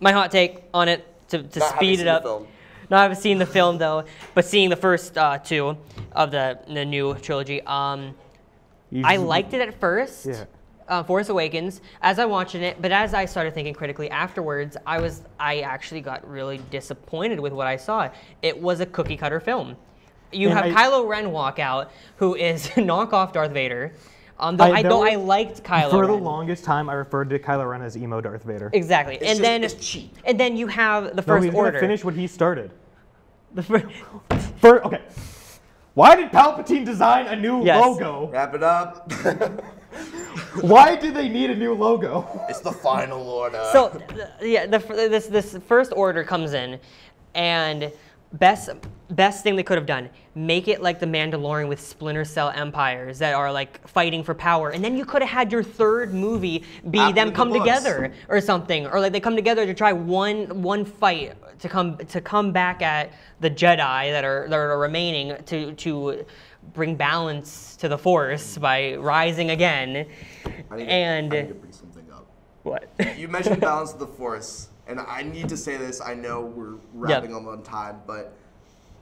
my hot take on it to, to speed seen it the up. Not having seen the film though, but seeing the first uh, two of the the new trilogy. Um, I liked it at first. Yeah. Uh, Force Awakens, as I watched it, but as I started thinking critically afterwards, I was I actually got really disappointed with what I saw. It was a cookie cutter film. You And have I- Kylo Ren walk out, who is (laughs) knockoff Darth Vader. Um, though I, there though were- I liked Kylo For the longest time, I referred to Kylo Ren as emo Darth Vader. Exactly, and just- then it's cheap. and then you have the No, First he's Order. finish what he started. The fir- (laughs) First, okay. Why did Palpatine design a new Yes. logo? Wrap it up. (laughs) (laughs) Why do they need a new logo? it's the final order. so th- yeah, the, this this First Order comes in, and best best thing they could have done make it like the Mandalorian with Splinter Cell empires that are like fighting for power, and then you could have had your third movie be After them the come books. together or something, or like they come together to try one one fight to come to come back at the Jedi that are that are remaining to to bring balance to the Force by rising again, I need and I need to bring something up. what? You mentioned (laughs) balance of the force, and I need to say this. I know we're wrapping up on time, but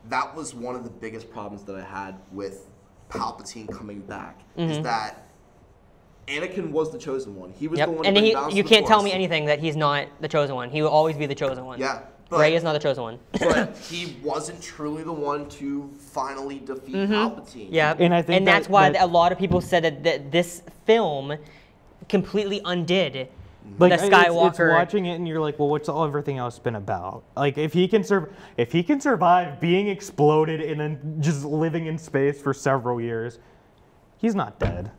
that was one of the biggest problems that I had with Palpatine coming back. Is that Anakin was the chosen one. He was Mm-hmm. Yep. the one. And he, you can't tell me anything that he's not the chosen one. He will always be the chosen one. Yeah, but, Rey is not the chosen one. but (laughs) he wasn't truly the one to finally defeat Palpatine. Mm-hmm. yeah. And I think that's that- why that- a lot of people said that, that this film completely undid Like the I- it's- Skywalker. It's, watching it and you're like, well, what's all everything else been about? Like if he can serve, if he can survive being exploded and then just living in space for several years, he's not dead.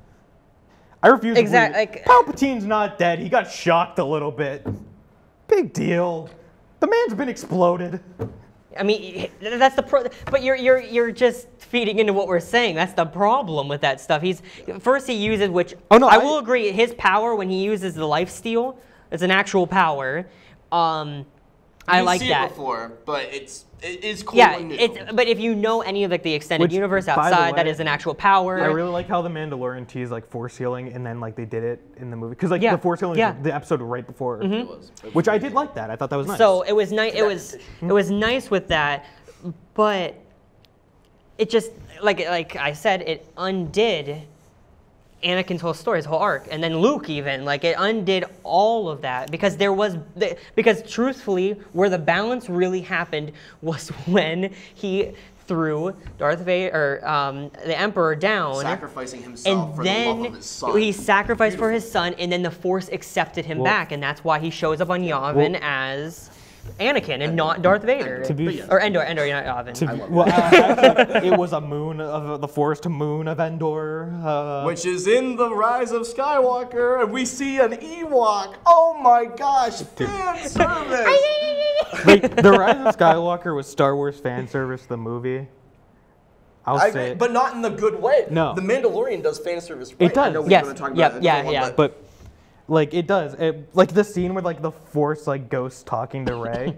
I refuse. Exact- To believe, like- Palpatine's not dead. He got shocked a little bit. Big deal. The man's been exploded. I mean, that's the pro. But you're you're you're just feeding into what we're saying. That's the problem with that stuff. He's first he uses which Oh, no, I, I- will agree. His power when he uses the life steal, it's an actual power. Um, I You've like seen that. it before, but it's it is cool Yeah, and new. it's but if you know any of like the extended Which, universe outside, that way, is an actual power. I really like how the Mandalorian teased like force healing, and then like they did it in the movie because like Yeah, the force healing, yeah. The episode right before, mm-hmm. It was. which I did like that. I thought that was nice. So it was nice. It was it was nice with that, but it just like like I said, it undid Anakin's whole story, his whole arc, and then Luke even like it undid all of that because there was the, because truthfully, where the balance really happened was (laughs) when he threw Darth Vader or um, the Emperor down. sacrificing himself and for the love then of his son. he sacrificed for his son, and then the Force accepted him Well- back, and that's why he shows up on Yavin as Anakin and not Darth Vader. To be- or Endor, Endor, you're not Yavin. To be- well, actually, it was a moon of the forest moon of Endor. Uh, Which is in the Rise of Skywalker, and we see an Ewok. Oh my gosh, fan service! like, the Rise of Skywalker was Star Wars fan service. The movie. I'll I, say, it. but not in the good way. No. The Mandalorian does fan service right. I does. know we're Yes, gonna talk about yep, it in a yeah, yeah. but but like it does. It, like the scene with like the Force like ghost talking to Rey.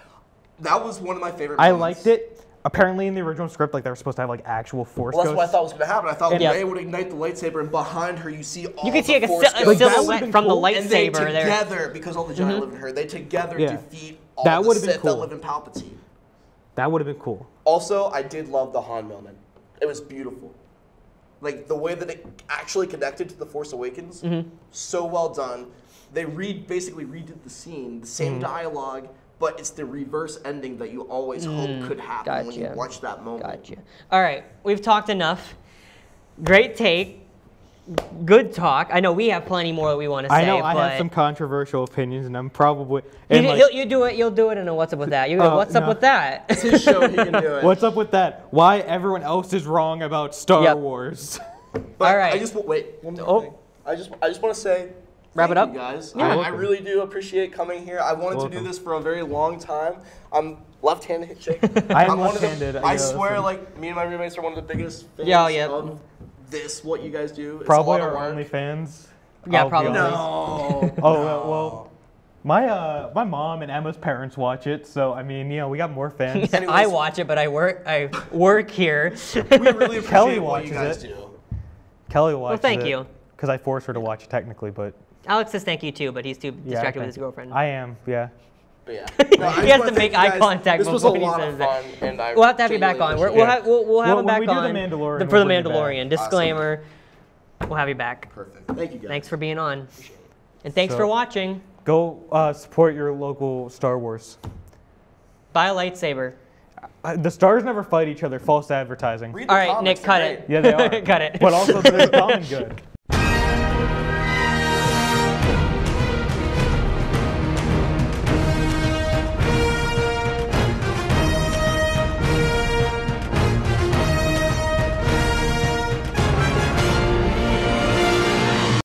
(laughs) that was one of my favorite. I moments. liked it. Apparently, in the original script, like they were supposed to have like actual Force Well, that's what I ghosts. thought was gonna happen. I thought Yeah. Rey would ignite the lightsaber, and behind her you see all You can see the like a, Force sil- a ghosts. that would've silhouette been from the cool. and they lightsaber there. together, because all the Jedi mm-hmm. live in her, they together Yeah. defeat all That the would've been Sith that cool. live in Palpatine. That would have been cool. Also, I did love the Han moment. It was beautiful. Like the way that it actually connected to the Force Awakens, Mm-hmm. so well done. They read basically redid the scene, the same Mm-hmm. dialogue, but it's the reverse ending that you always hope could happen when you Mm, watch that moment. Gotcha. All right, we've talked enough. Great take. Good talk. I know we have plenty more that we want to say. I know I have some controversial opinions, and I'm probably. You, And do- like, you'll- do it. You'll do it in a what's up with that. You go, Uh, what's up no. with that? (laughs) It's his show, he can do it. what's up with that? Why everyone else is wrong about Star Yep. Wars? (laughs) But All right. I just wait. One more Oh. thing. I just I just want to say. Wrap it up? you guys. Yeah. I, I really do appreciate coming here. I wanted to do this for a very long time. I'm left-handed shake. (laughs) I am I'm one of the- left-handed, I I swear, like me and my roommates are one of the biggest fans Yeah, yeah. of this. What you guys do. It's Probably our of work. only fans. Yeah, I'll probably. No. (laughs) Oh well, well, my uh, my mom and Emma's parents watch it, so I mean, you know, we got more fans. (laughs) I Anyways. watch it, but I work. I work here. we really appreciate Kelly what you watches guys it. do. Kelly watches Well, thank you. Because I forced her to watch it technically, but Alex says thank you too, but he's too yeah. distracted with thank his you. girlfriend. I am, yeah. But yeah. (laughs) He No, I just has wanna make eye guys. contact This was a before he lot says of that. fun, and We'll have to have you back on. We're, appreciate we'll, it. have, we'll, we'll have Well, him back we do the on Mandalorian, the- for we'll the bring you back. Mandalorian. Disclaimer. We'll have you back. Perfect. Thank you guys. Thanks for being on. And thanks So- for watching. Go uh, support your local Star Wars. Buy a lightsaber. Uh, the stars never fight each other. False advertising. All right, comments, Nick, cut they're it. Yeah, they (laughs) are. cut it. But also, they're common good. (laughs)